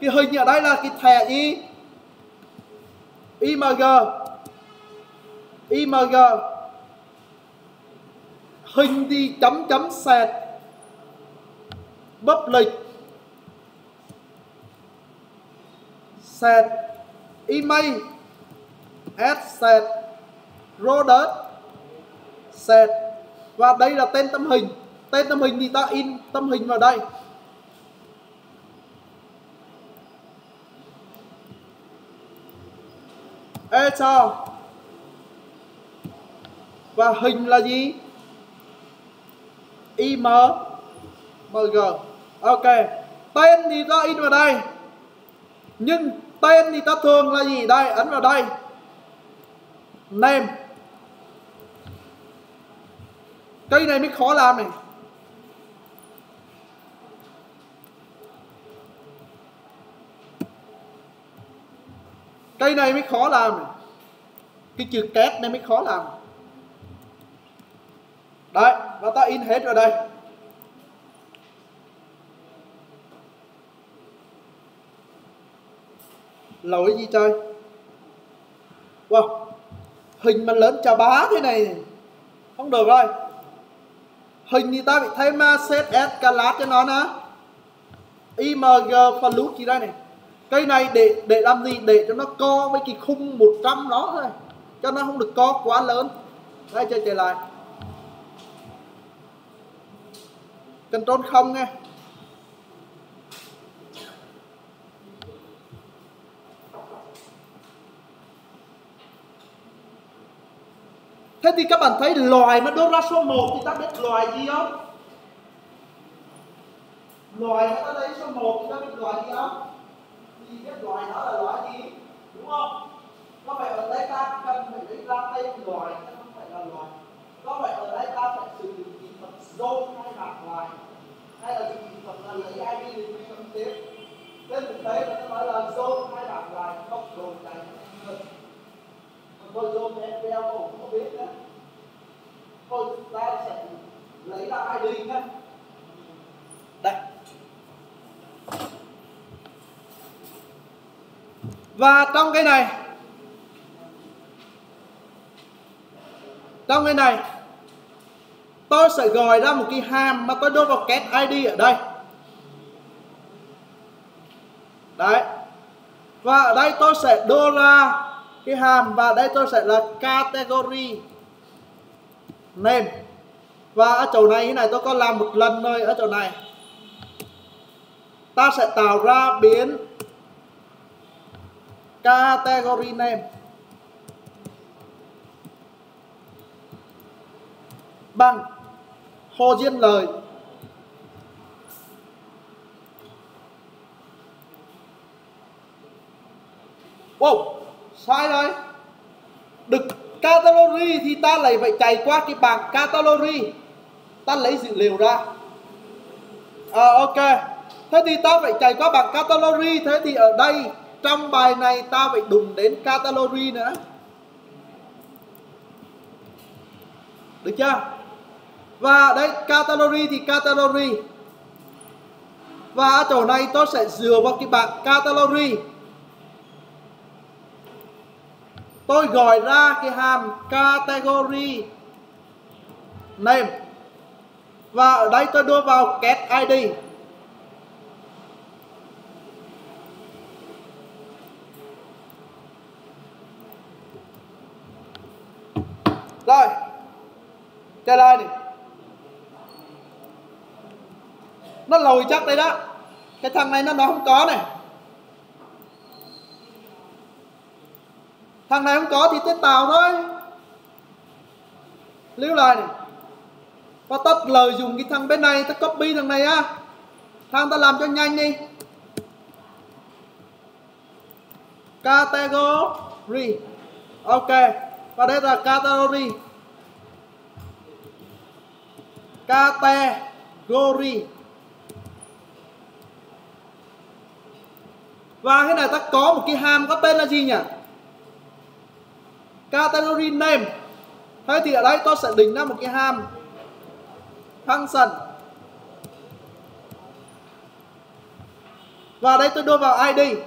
cái hình ở đây là cái thẻ gì img img hình đi chấm chấm sẹt. Bấp lịch. Sẹt. Email s sẹt. Rodent sẹt và đây là tên tâm hình. Tên tâm hình thì ta in tâm hình vào đây. E cho và hình là gì? Im mg ok. Tên thì ta in vào đây. Nhưng tên thì ta thường là gì? Đây, ấn vào đây. Name. Cây này mới khó làm này. Cây này mới khó làm này. cái chữ két này mới khó làm. Đấy, và ta in hết vào đây. Lỗi gì chơi wow, hình mà lớn chà bá thế này. Không được rồi hình thì ta bị thêm set s calat cho nó nè. Img phần loop gì đây này. Cây này để để làm gì? Để cho nó co với cái khung 100 nó thôi. Cho nó không được co quá lớn. Đây, chơi chạy lại. Control không nghe. Thế thì các bạn thấy loài mà đốt ra số 1 thì ta biết loài gì không? Loài mà ta lấy số 1 thì ta biết loài gì không? Thì biết loài đó là loài gì? Đúng không? Có phải ở đây ta cần phải lấy ra tên loài. Có phải ở đây ta phải sử dụng kỹ thuật zone hay là loài hay là dùng kỹ thuật là lấy ID để truy cập tiếp. Trên thực tế là nó nói là zone hay là loài không rồi chạy tôi vô cái đeo cũng không biết đó thôi ta sẽ lấy ra ID nhé đây và trong cái này, trong cái này, tôi sẽ gọi ra một cái hàm mà tôi đưa vào kết ID ở đây. Đấy. Và ở đây tôi sẽ đưa ra cái hàm và đây tôi sẽ là category name. Và ở chỗ này thế này tôi có làm một lần thôi, ở chỗ này. Ta sẽ tạo ra biến category name. Bằng hồ diên lời wow sai rồi. Được category thì ta lại phải chạy qua cái bảng category. Ta lấy dữ liệu ra. À, ok. Thế thì ta phải chạy qua bảng category. Thế thì ở đây trong bài này ta phải đụng đến category nữa. Được chưa? Và đấy category thì category và ở chỗ này tôi sẽ dựa vào cái bảng category tôi gọi ra cái hàm category name. Và ở đây tôi đưa vào get ID rồi. Trả lời đi nó lùi chắc đây đó. Cái thằng này nó nó không có này. Thằng này không có thì tết tàu thôi. Lưu lại này. Và tất lời dùng cái thằng bên này, ta copy thằng này á. Thằng ta làm cho nhanh đi. Category. Ok và đây là category category và cái này ta có một cái hàm có tên là gì nhỉ? Category name. Thế thì ở đây tôi sẽ định ra một cái hàm function. Và đây tôi đưa vào ID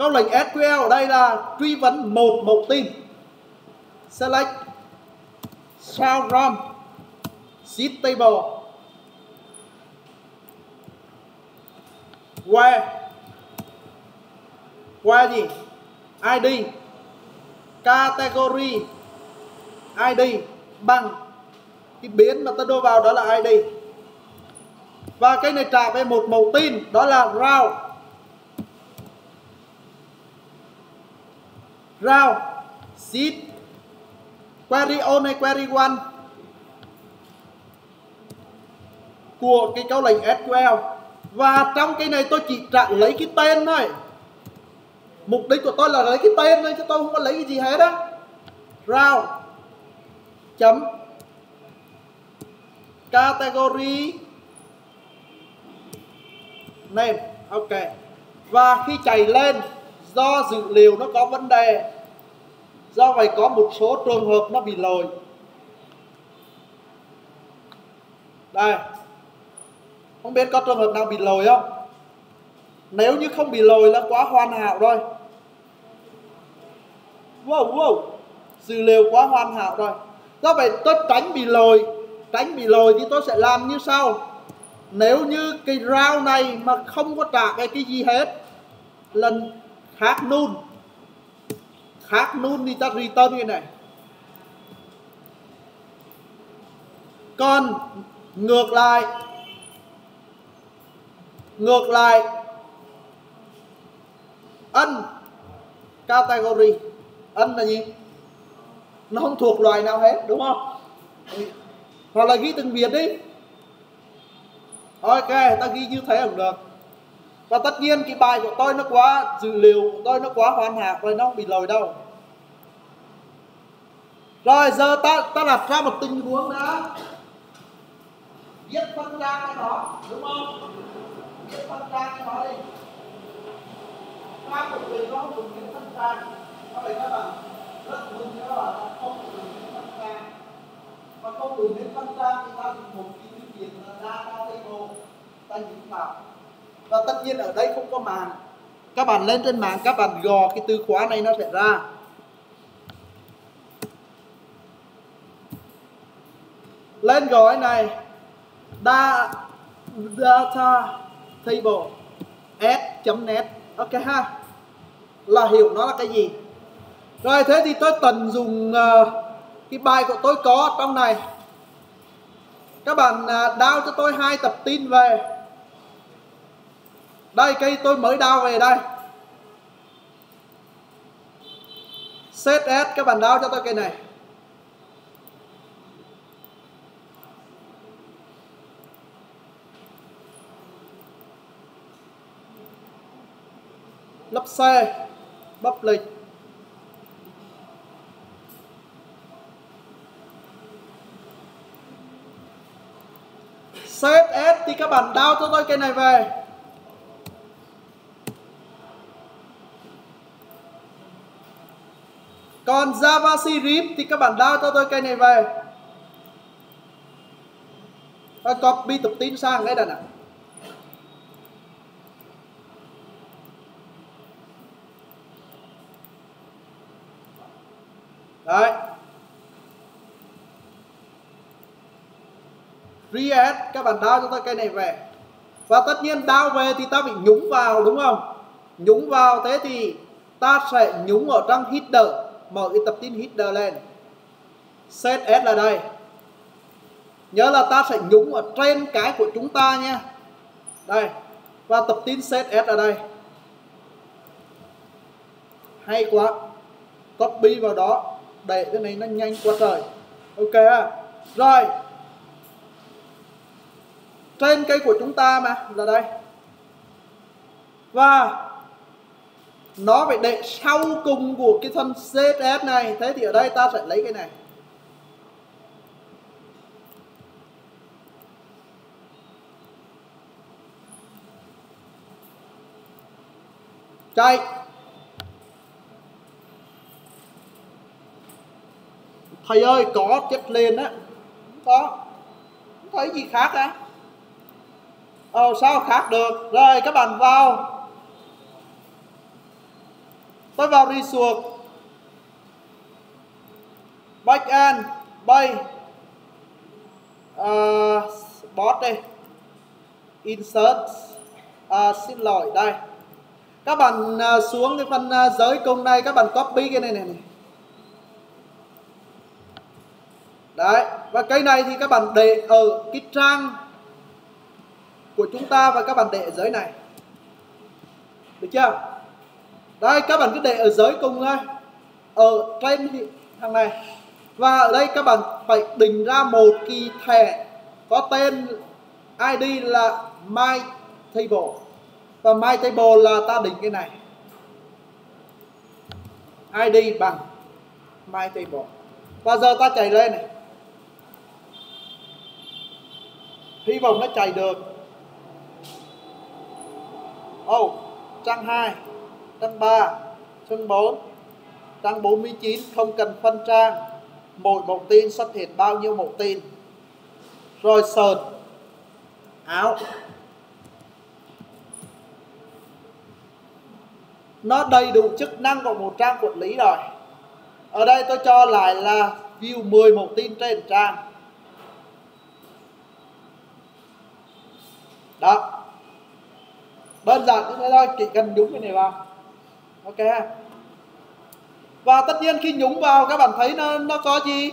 câu lệnh SQL ở đây là truy vấn một mẫu tin. Select cell from sheet table. Where? Where gì? ID category. ID bằng. Cái biến mà ta đưa vào đó là ID và cái này trả về một mẫu tin, đó là round. Round. Sit query on hay query one? Của cái câu lệnh SQL và trong cái này tôi chỉ trả lấy cái tên thôi. Mục đích của tôi là lấy cái tên thôi, chứ tôi không có lấy cái gì hết á. Round. Chấm. Category. Name. Ok. Và khi chạy lên do dữ liệu nó có vấn đề, do vậy có một số trường hợp nó bị lỗi đây, không biết có trường hợp nào bị lỗi không? Nếu như không bị lỗi là quá hoàn hảo rồi. Wow wow dữ liệu quá hoàn hảo rồi. Do vậy tôi tránh bị lỗi tránh bị lỗi thì tôi sẽ làm như sau. Nếu như cái rau này mà không có trả cái cái gì hết, lần khác nun khác nun thì ta return cái này. Còn ngược lại. Ngược lại. Ân, category. Ân là gì? Nó không thuộc loài nào hết, đúng không? Hoặc là ghi từng biệt đi. Ok, ta ghi như thế cũng được và tất nhiên cái bài của tôi nó quá, dữ liệu của tôi nó quá hoàn hảo, rồi nó không bị lỗi đâu. Rồi, giờ ta ta đặt ra một tình huống nữa viết phân ra cái đó, đúng không? Viết phân ra cái đó đi. Ta một người nó dùng viết phân ra. Các bạn các bạn rất mừng các bạn không dùng viết phân ra. Mà không dùng viết phân ra thì ta dùng một cái điều kiện là ra ra table. Ta nhìn vào và tất nhiên ở đây không có màn. Các bạn lên trên mạng các bạn gò cái từ khóa này nó sẽ ra. Lên gói này da, data table s.net ok ha. Là hiểu nó là cái gì. Rồi thế thì tôi tận dùng uh, ờ, cái bài của tôi có trong này. Các bạn uh, download cho tôi hai tập tin về đây cây tôi mới đao về đây. Set s, các bạn đao cho tôi cây này. Lắp xe, bắp lịch. Set s thì các bạn đao cho tôi cây này về. Còn java script thì các bạn download cho tôi cây này về. Và copy tập tin sang đây nè. đấy. React, các bạn download cho tôi cây này về. Và tất nhiên download về thì ta bị nhúng vào, đúng không? Nhúng vào, thế thì ta sẽ nhúng ở trong header mở cái tập tin header lên. Set s là đây. Nhớ là ta sẽ nhúng ở trên cái của chúng ta nha. Đây và tập tin set s ở đây. Hay quá. Copy vào đó, để cái này nó nhanh quá trời. Ok rồi. Trên cây của chúng ta mà, là đây. Và nó phải đệ sau cùng của cái thân CSS này. Thế thì ở đây ta sẽ lấy cái này. Chạy. Thầy ơi, có chất lên á. Có. Không thấy gì khác á? Ờ sao khác được? Rồi, các bạn vào. Tôi vào resource Backend Bay. À, uh, Bot đây. Insert. Uh, Xin lỗi đây. Các bạn uh, xuống cái phần uh, giới công này Các bạn copy cái này này, này. Đấy Và cái này thì các bạn để ở cái trang của chúng ta và các bạn để ở giới này. Được chưa? Đây các bạn cứ để ở giới cùng thôi ở trên thằng này. Và ở đây các bạn phải định ra một kỳ thẻ có tên ID là my table. Và my table là ta định cái này. ID bằng my table. Và giờ ta chạy lên này. Hy vọng nó chạy được. Oh, trang 2 trang 3 chương 4 trang 49 không cần phân trang. Mỗi mẫu tin xuất hiện bao nhiêu mẫu tin. Rồi sờn, áo. Nó đầy đủ chức năng của một trang quản lý rồi. Ở đây tôi cho lại là view 10 mẫu tin trên trang. Đó. Đơn giản như thế thôi, chỉ cần nhúng cái này vào ok. Và tất nhiên khi nhúng vào, các bạn thấy nó nó có gì?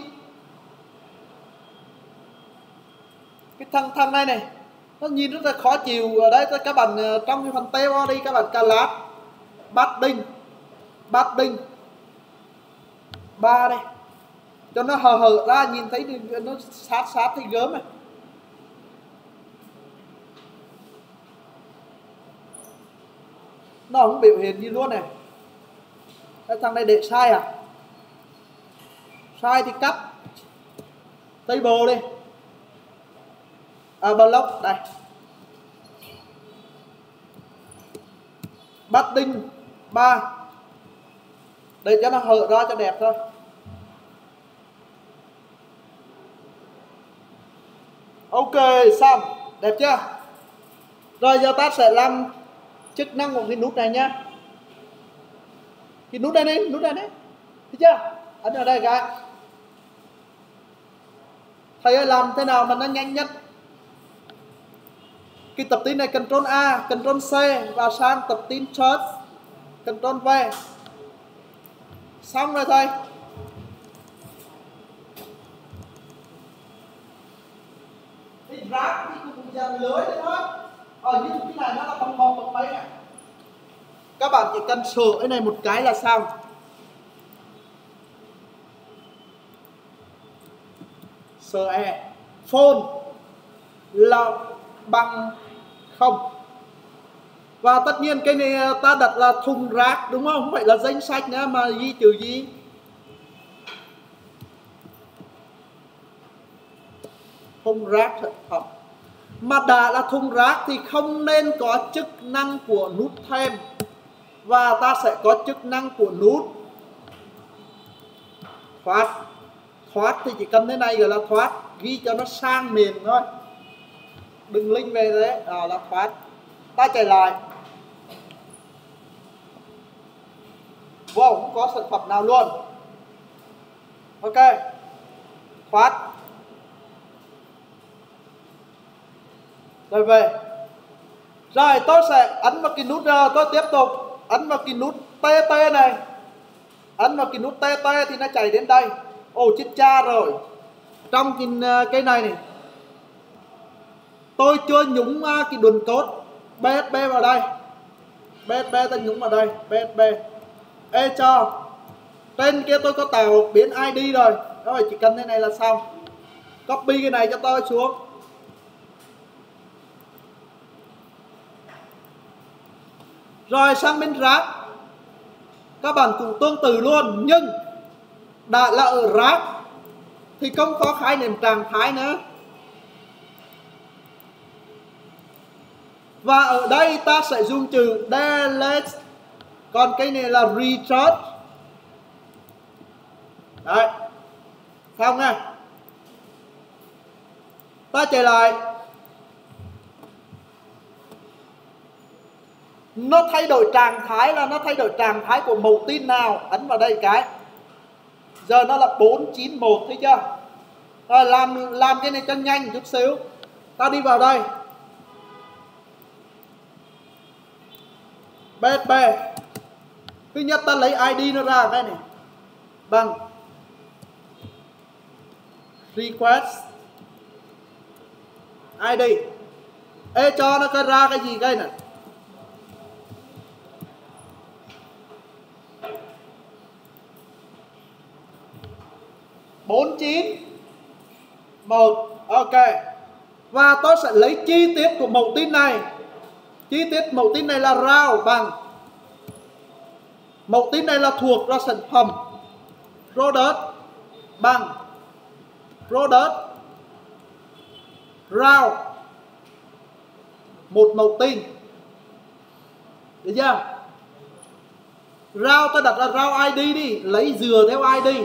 Cái thằng thằng này này, nó nhìn rất là khó chịu. Ở đây các bạn ờ, trong cái phần teo đi, các bạn cà lát, bát đinh bát đinh, ba đây. Cho nó hờ hờ ra, nhìn thấy nó sát sát thấy gớm này. Nó cũng biểu hiện như luôn này. Cái thằng này để sai à? Sai thì cắt. Table đi. À block, đây. Bắt đinh, ba. Để cho nó hở ra cho đẹp thôi. Ok, xong. Đẹp chưa? Rồi, giờ ta sẽ làm chức năng của cái nút này nhá cái nút này này nút này. Đấy thấy chưa? Ấn ở đây cái thầy ơi làm thế nào mà nó nhanh nhất? Cái tập tin này Ctrl A, Ctrl C và sang tập tin chart Ctrl V. Xong rồi thầy. Cái thì cũng dần lưới đấy thôi Ờ, ở như cái này nó là bằng một bằng mấy này các bạn chỉ cần sửa cái này một cái là xong. Sờ e phone là bằng không. Và tất nhiên cái này ta đặt là thùng rác, đúng không? Không phải là danh sách nữa mà ghi chữ gì? Thùng rác thực phẩm mà đã là thùng rác thì không nên có chức năng của nút thêm và ta sẽ có chức năng của nút. Thoát. Thoát thì chỉ cần thế này gọi là thoát. Ghi cho nó sang miền thôi. Đừng linh về thế. À, là thoát. Ta chạy lại. Wow không có sản phẩm nào luôn. Ok. Thoát. Rồi về. Rồi tôi sẽ ấn vào cái nút uh, tôi tiếp tục ấn vào cái nút TT này. Ấn vào cái nút TT thì nó chạy đến đây. Ồ chết cha rồi. Trong cái, uh, cái này này tôi chưa nhúng uh, cái đường cốt BSB vào đây. BSB tôi nhúng vào đây BSB E cho. Trên kia tôi có tạo biến ID rồi. Rồi chỉ cần thế này là xong. Copy cái này cho tôi xuống. Rồi sang bên rác. Các bạn cũng tương tự luôn, nhưng đã là ở rác, thì không có khái niệm trạng thái nữa. Và ở đây ta sẽ dùng từ delete còn cái này là recharge đấy xong nha? Ta chạy lại. Nó thay đổi trạng thái là nó thay đổi trạng thái của màu tin nào? Ấn vào đây cái. Giờ nó là 491 thấy chưa? Rồi làm làm cái này cho nhanh chút xíu. Ta đi vào đây. BSB thứ nhất ta lấy ID nó ra cái này. Bằng request ID Ê, cho nó cái ra cái gì cái này? Bốn chín. Một, ok. Và tôi sẽ lấy chi tiết của mẫu tin này. Chi tiết mẫu tin này là rao bằng. Mẫu tin này là thuộc ra sản phẩm product bằng. Product rao một mẫu tin. Được chưa? Rao tôi đặt là rao id đi. Lấy dừa theo id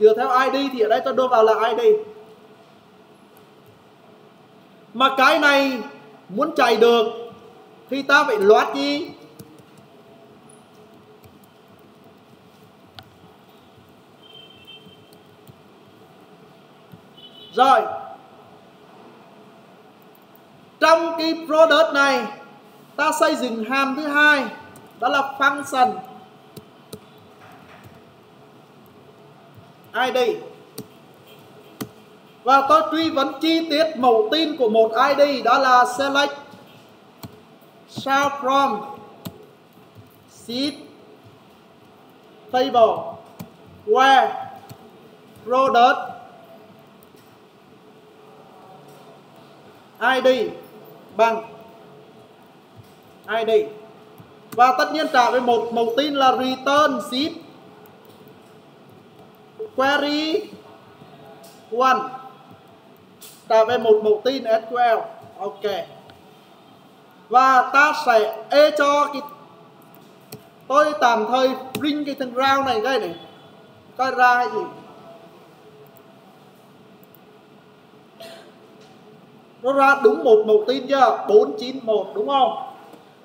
dựa theo ID thì ở đây tôi đưa vào là ID mà cái này muốn chạy được thì ta phải loát gì rồi. Trong cái product này, ta xây dựng hàm thứ hai, đó là function. ID và tôi truy vấn chi tiết mẫu tin của một ID đó là select. Shout from? Seed. Table. Where? Product. ID bằng. ID và tất nhiên trả về một mẫu tin là return seed query one. Tạo về một mẫu tin SQL ok. Và ta sẽ e cho cái tôi tạm thời bring cái thằng round này đây này. Coi ra hay gì? Nó ra đúng một mẫu tin chưa? 491 đúng không?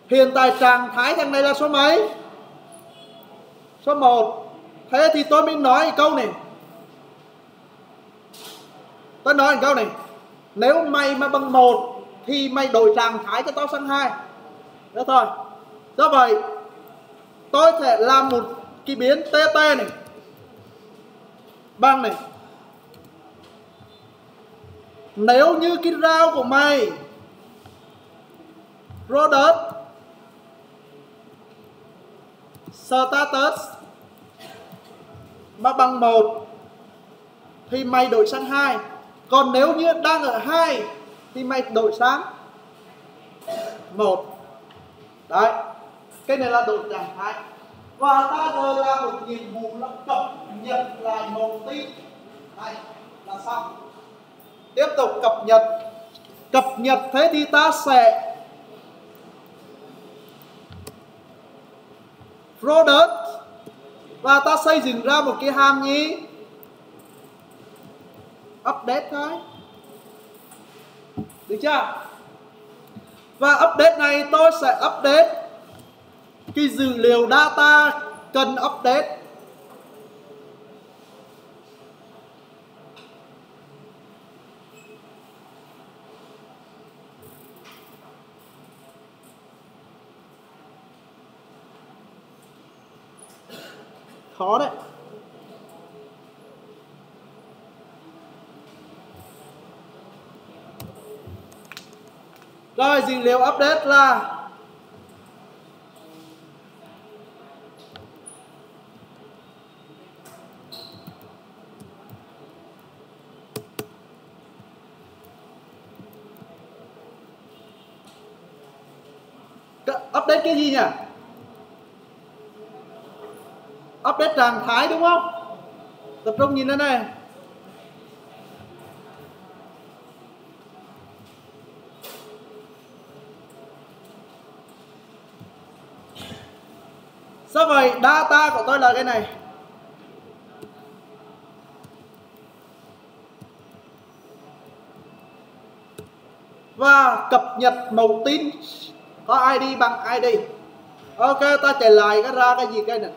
Hiện tại trạng thái thằng này là số mấy? Số 1 thế thì tôi mới nói câu này. Tôi nói câu này. Nếu mày mà bằng một, thì mày đổi trạng thái cho tao sang hai. Đó thôi. Do vậy, tôi sẽ làm một cái biến tt này. Bằng này. Nếu như cái rau của mày product, status mà bằng một, thì mày đổi sang hai. Còn nếu như đang ở hai, thì mày đổi sang một. Đấy, cái này là đổi trạng thái và ta giờ làm một nhiệm vụ là cập nhật lại một tin. Này, là xong. Tiếp tục cập nhật. Cập nhật thế thì ta sẽ product và ta xây dựng ra một cái hàm nhí. Update thôi. Được chưa? Và update này tôi sẽ update cái dữ liệu data cần update. Khó đấy. Rồi dữ liệu update là update cái gì nhỉ? Update trạng thái đúng không tập trung nhìn đây này Sao vậy? Data của tôi là cái này. Và cập nhật màu tin có ID bằng ID. Ok, ta chạy lại cái ra cái gì cái này.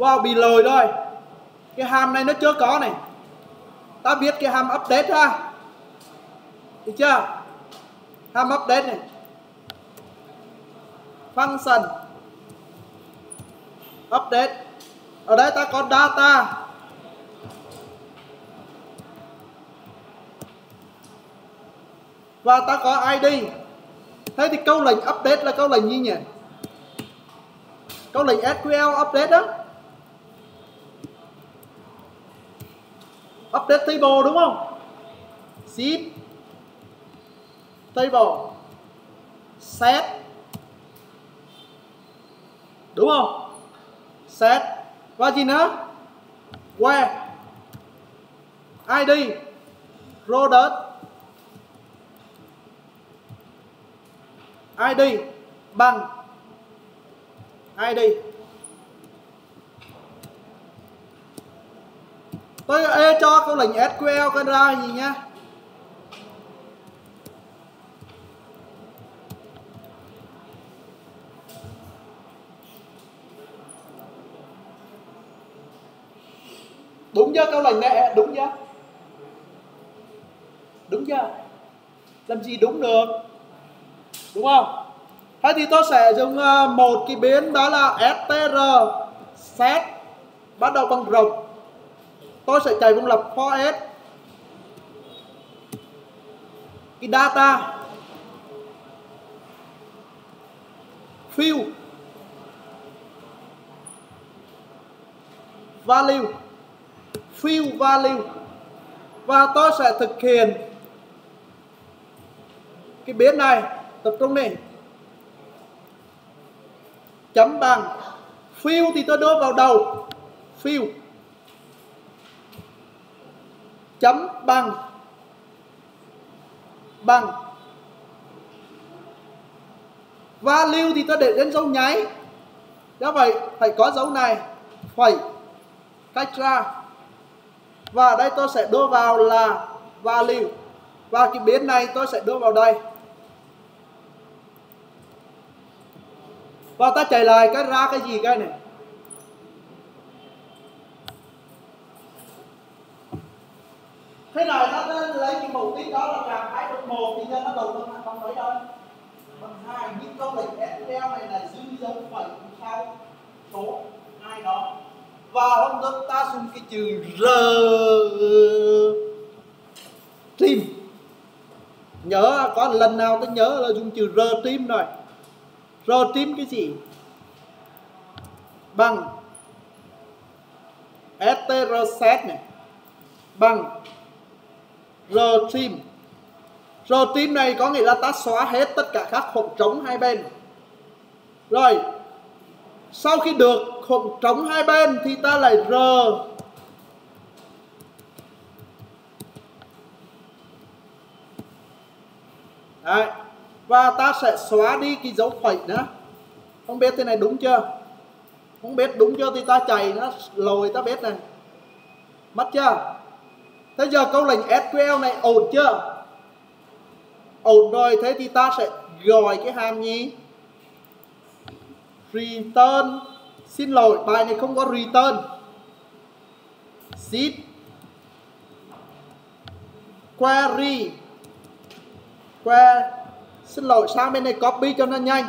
Wow, bị lồi rồi. Cái ham này nó chưa có này. Ta biết cái ham update ha. Được chưa? ham update này. Function update ở đây ta có data và ta có ID thế thì câu lệnh update là câu lệnh gì nhỉ câu lệnh SQL update đó update table, đúng không? Zip. Table. Set. Đúng không? Set. Và gì nữa? Where? Id product. Id bằng. Id tôi ê, cho câu lệnh sql cái ra gì nhá. Đúng chưa? Câu lệnh này, đúng chưa? Đúng chưa? Làm gì đúng được? Đúng không? Thế thì tôi sẽ dùng ờ, một cái biến đó là str set bắt đầu bằng rộng tôi sẽ chạy vòng lặp for s. Cái data. Field value. Fill value. Và tôi sẽ thực hiện cái biến này tập trung đi chấm bằng. Fill thì tôi đưa vào đầu. Fill chấm bằng bằng value thì tôi để đến dấu nháy. Do vậy, phải có dấu này. Phẩy cách ra. Và đây tôi sẽ đưa vào là value và cái biến này tôi sẽ đưa vào đây. Và ta chạy lại cái ra cái gì cái này? Thế này ta lấy cái màu tím đó là làm thái bằng một, thì ra nó đầu bằng bằng mấy đâu? Bằng hai nhưng câu lệnh SQL này là dư dấu phẩy sau số hai đó. Và hôm đó ta dùng cái chữ r, tim. Nhớ, có lần nào ta nhớ là dùng chữ r tim rồi? R tim cái gì? Bằng str set này. Bằng r tim r tim này có nghĩa là ta xóa hết tất cả các khoảng trống hai bên. Rồi, sau khi được khoảng trống hai bên thì ta lại r. Đấy. và ta sẽ xóa đi cái dấu phẩy nữa. Không biết thế này đúng chưa? Không biết đúng chưa thì ta chạy nó lồi ta biết này. Mất chưa? Thế giờ câu lệnh SQL này ổn chưa? Ổn rồi thế thì ta sẽ gọi cái hàm gì? Return. Xin lỗi bài này không có return. Sit, query. Query xin lỗi sang bên này copy cho nó nhanh.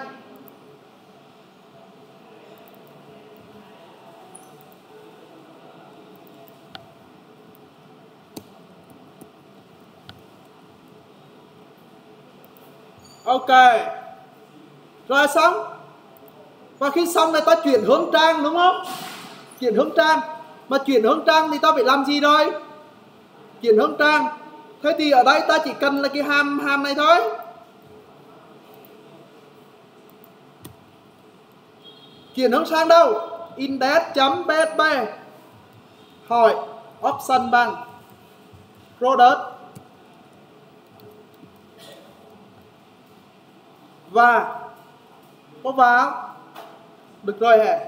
Ok. Rồi xong. Và khi xong này ta chuyển hướng trang, đúng không? Chuyển hướng trang. Mà chuyển hướng trang thì ta phải làm gì rồi? Chuyển hướng trang. Thế thì ở đây ta chỉ cần là cái hàm hàm này thôi. Chuyển hướng sang đâu? Index bsb hỏi option bằng product và có vào được rồi hả?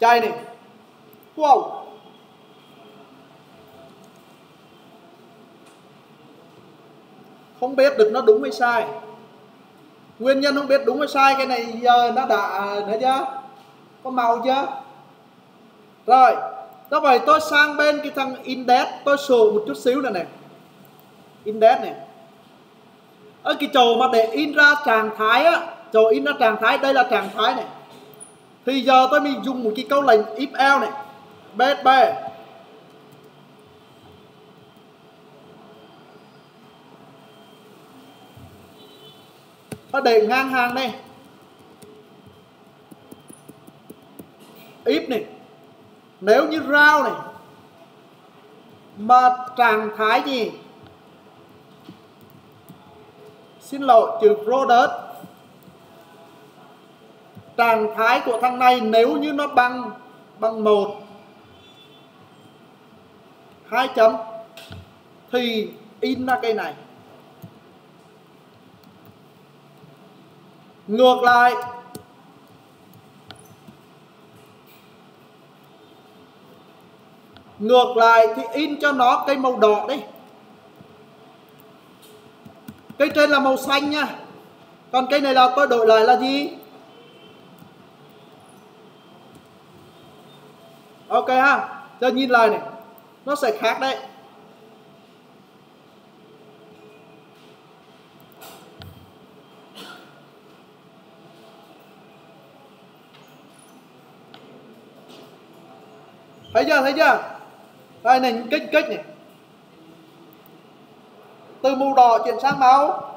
Chai này wow không biết được nó đúng hay sai. Nguyên nhân không biết đúng hay sai, cái này giờ nó đã, nữa chứ? Có màu chưa rồi đó vậy tôi sang bên cái thằng index, tôi sổ một chút xíu này này index này ở cái chỗ mà để in ra trạng thái á chỗ in ra trạng thái đây là trạng thái này. Thì giờ tôi mình dùng một cái câu lệnh if else này. Bet, ta để ngang hàng đây. If này. Nếu như rau này mà trạng thái gì? Xin lỗi, chữ product. Trạng thái của thằng này nếu như nó bằng bằng một, hai chấm, thì in ra cây này. Ngược lại ngược lại thì in cho nó cây màu đỏ đi cây trên là màu xanh nha. Còn cây này là tôi đổi lại là gì? Ok ha. Giờ nhìn lại này. Nó sẽ khác đấy. Thấy chưa thấy chưa? Đây này kích kích này từ màu đỏ chuyển sang màu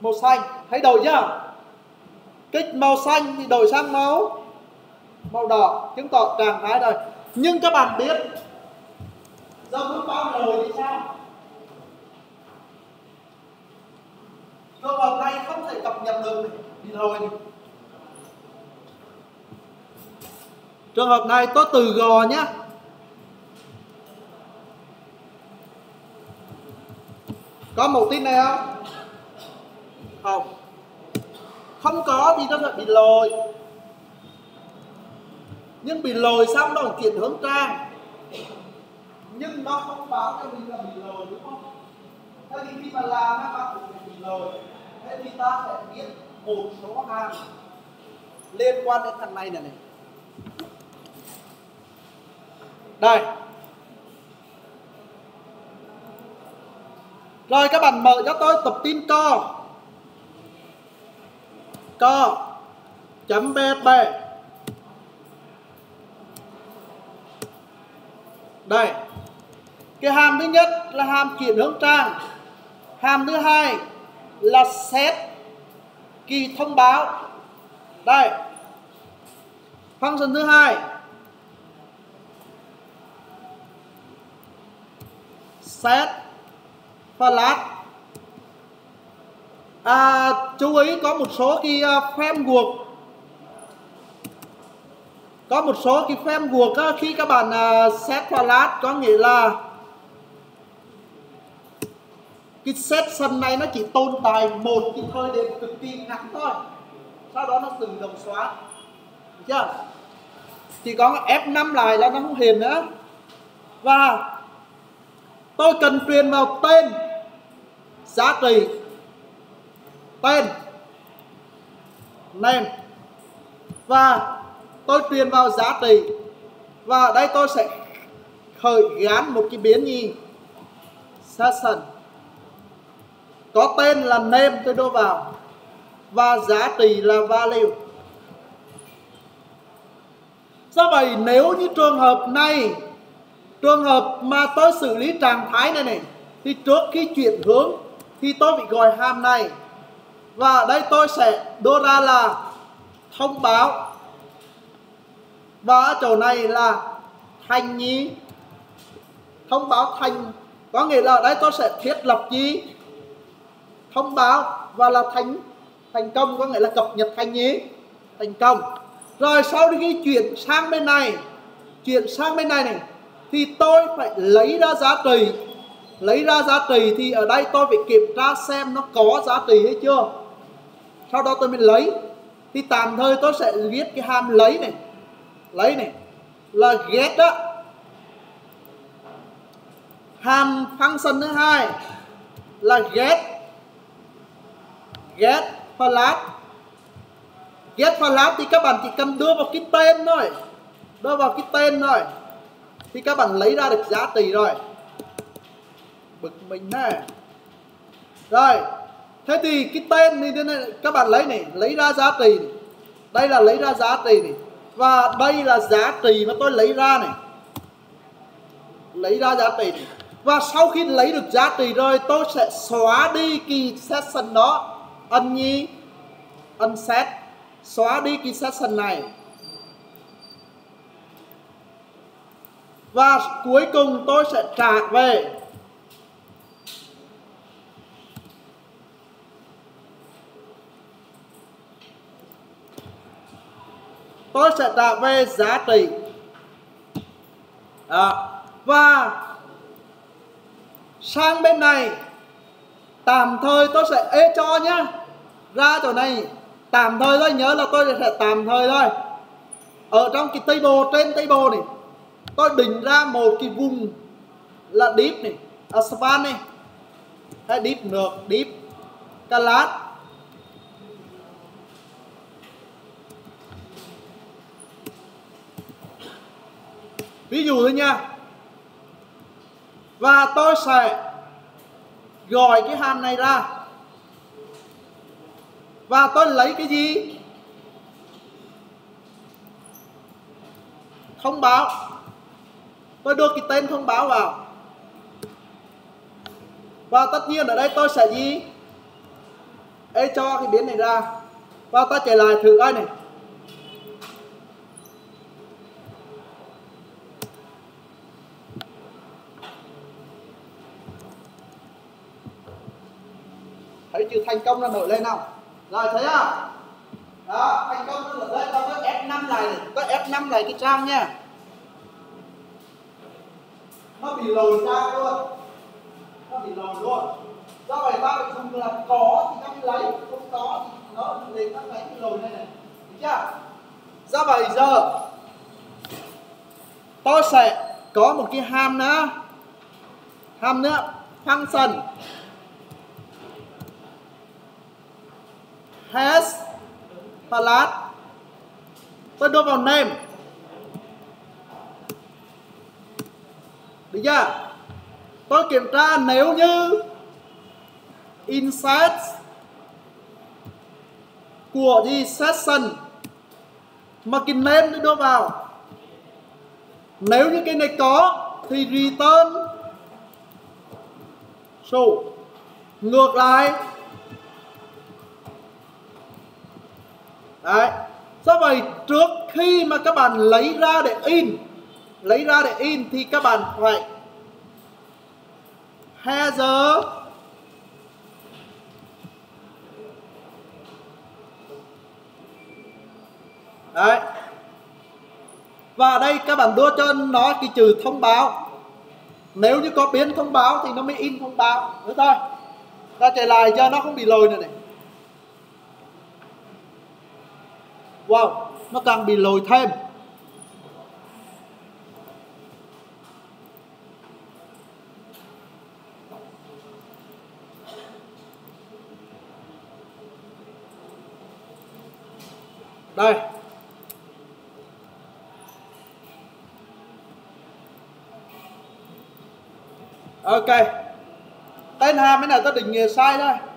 màu xanh. Thấy đổi chưa kích màu xanh thì đổi sang màu màu đỏ. Chứng tỏ trạng thái rồi. Nhưng các bạn biết, do bước bao rồi thì sao? Trường hợp này không thể cập nhật được thì rồi này. trường hợp này tôi từ gò nhé có một tin này không? Không. Không có thì nó sẽ bị lồi. Nhưng bị lồi xong nó chuyển hướng trang. Nhưng nó không báo cho mình là bị lồi, đúng không? Thế thì khi mà làm các bạn cũng bị lồi. Thế thì ta sẽ biết một số hàng liên quan đến thằng này này này. Đây. Rồi các bạn mở cho tôi tập tin co. Co. Chấm bb Đây. Cái hàm thứ nhất là hàm chuyển hướng trang Hàm thứ hai là set kỳ thông báo. Đây. Function thứ hai. Set flat à, chú ý có một số cái à, framework có một số cái framework uh, khi các bạn à, set flat có nghĩa là cái section này nó chỉ tồn tại một cái thời điểm cực kỳ ngắn thôi. Sau đó nó tự động xóa. Được chưa? Chỉ có F5 lại là nó không hiền nữa. Và tôi cần truyền vào tên giá trị. Tên. Name. Và tôi truyền vào giá trị. Và ở đây tôi sẽ khởi gán một cái biến gì? Session. Có tên là name tôi đưa vào. Và giá trị là value. Do vậy, nếu như trường hợp này, trường hợp mà tôi xử lý trạng thái này này, thì trước khi chuyển hướng thì tôi bị gọi hàm này, và ở đây tôi sẽ đưa ra là thông báo. Và ở chỗ này là thành nhí. Thông báo thành, có nghĩa là ở đây tôi sẽ thiết lập gì thông báo và là thành thành công, có nghĩa là cập nhật thành nhí, thành công. Rồi sau khi chuyển sang bên này, chuyển sang bên này này, thì tôi phải lấy ra giá trị lấy ra giá trị thì ở đây tôi phải kiểm tra xem nó có giá trị hay chưa. Sau đó tôi mới lấy. Thì tạm thời tôi sẽ viết cái hàm lấy này. Lấy này. Là get đó hàm function thứ hai là get. Get flat get flat thì các bạn chỉ cần đưa vào cái tên thôi. Đưa vào cái tên thôi. Thì các bạn lấy ra được giá trị rồi bực mình nè rồi, thế thì cái tên như thế này, các bạn lấy này, lấy ra giá trị này. đây là lấy ra giá trị này. Và đây là giá trị mà tôi lấy ra này. Lấy ra giá trị này. và sau khi lấy được giá trị rồi, tôi sẽ xóa đi kỳ session đó. Ân nhi ân xét xóa đi kỳ session này. Và cuối cùng tôi sẽ trả về. Tôi sẽ trả về giá trị. À, và sang bên này tạm thời tôi sẽ ê cho nhá. Ra chỗ này tạm thời thôi nhớ là tôi sẽ tạm thời thôi. Ở trong cái table trên table này tôi định ra một cái vùng là deep này à, span này. Hay deep ngược deep class ví dụ thôi nha. Và tôi sẽ gọi cái hàm này ra. Và tôi lấy cái gì? Thông báo. Tôi đưa cái tên thông báo vào. Và tất nhiên ở đây tôi sẽ gì? Ê, cho cái biến này ra. Và ta chạy lại thử coi này. Thấy chưa? Thành công nó nổi lên nào. Rồi, thấy không? Đó, thành công nó nổi lên. Ta có F5 này có F5 này cái trang nha. Nó bị lồi ra luôn. Nó bị lồi luôn. Do vậy ta phải dùng là có thì ta mới lấy, không có thì nó lên nó lấy cái lồi này này. Được chưa? Do vậy giờ. Tôi sẽ có một cái ham nữa. Ham nữa. Function has plus tôi đưa vào name được chưa? Tôi kiểm tra nếu như insert của gì, session, mà cái name tôi đưa vào. Nếu như cái này có, thì return. Số ngược lại. Đấy. Do vậy? Trước khi mà các bạn lấy ra để in, lấy ra để in thì các bạn phải header đấy. Và ở đây các bạn đưa cho nó cái trừ thông báo. Nếu như có biến thông báo thì nó mới in thông báo. Nữa thôi ta chạy lại cho nó không bị lồi nữa này. wow, nó càng bị lồi thêm. Đây. Ok. Tên hàm mới là ta định ờ, sai thôi.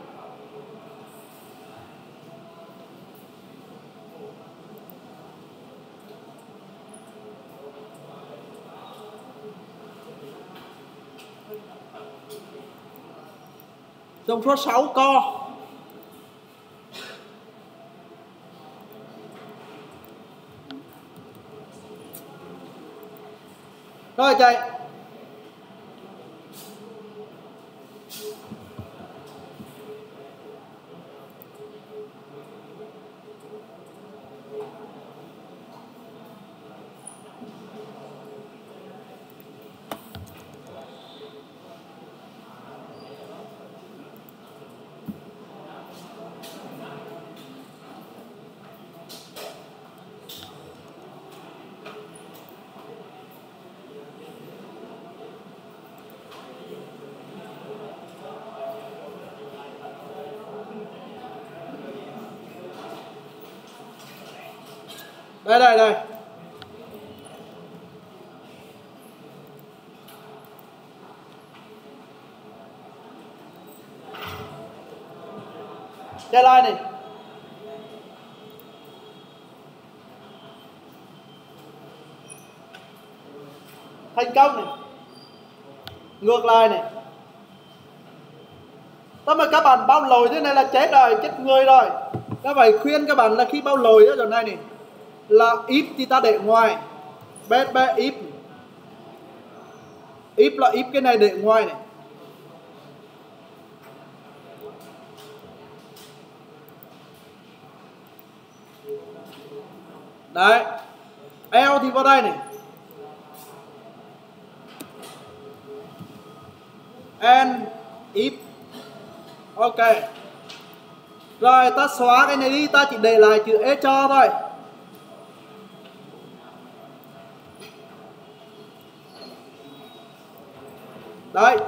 Trong số 6 co. Rồi chạy đây đây đây. Đây này. Thành công này. Ngược lại này. Đó mà các bạn bao lồi thế này là chết rồi, chết người rồi. Các bạn khuyên các bạn là khi bao lồi ở chỗ này này là if thì ta để ngoài. Bé bé if. If là if cái này để ngoài này. Đấy. L thì vào đây này. And if. Ok. Rồi ta xóa cái này đi, ta chỉ để lại chữ e cho thôi.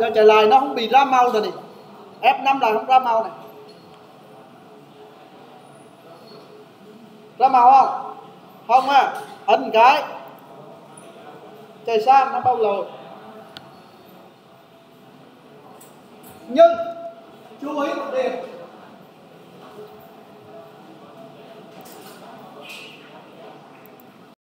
Đấy giờ chạy lại nó không bị ra màu rồi này. F5 là không ra màu này. Ra màu không? Không á. Ấn cái. Chạy sang, nó bao lồi. Nhưng, chú ý một điều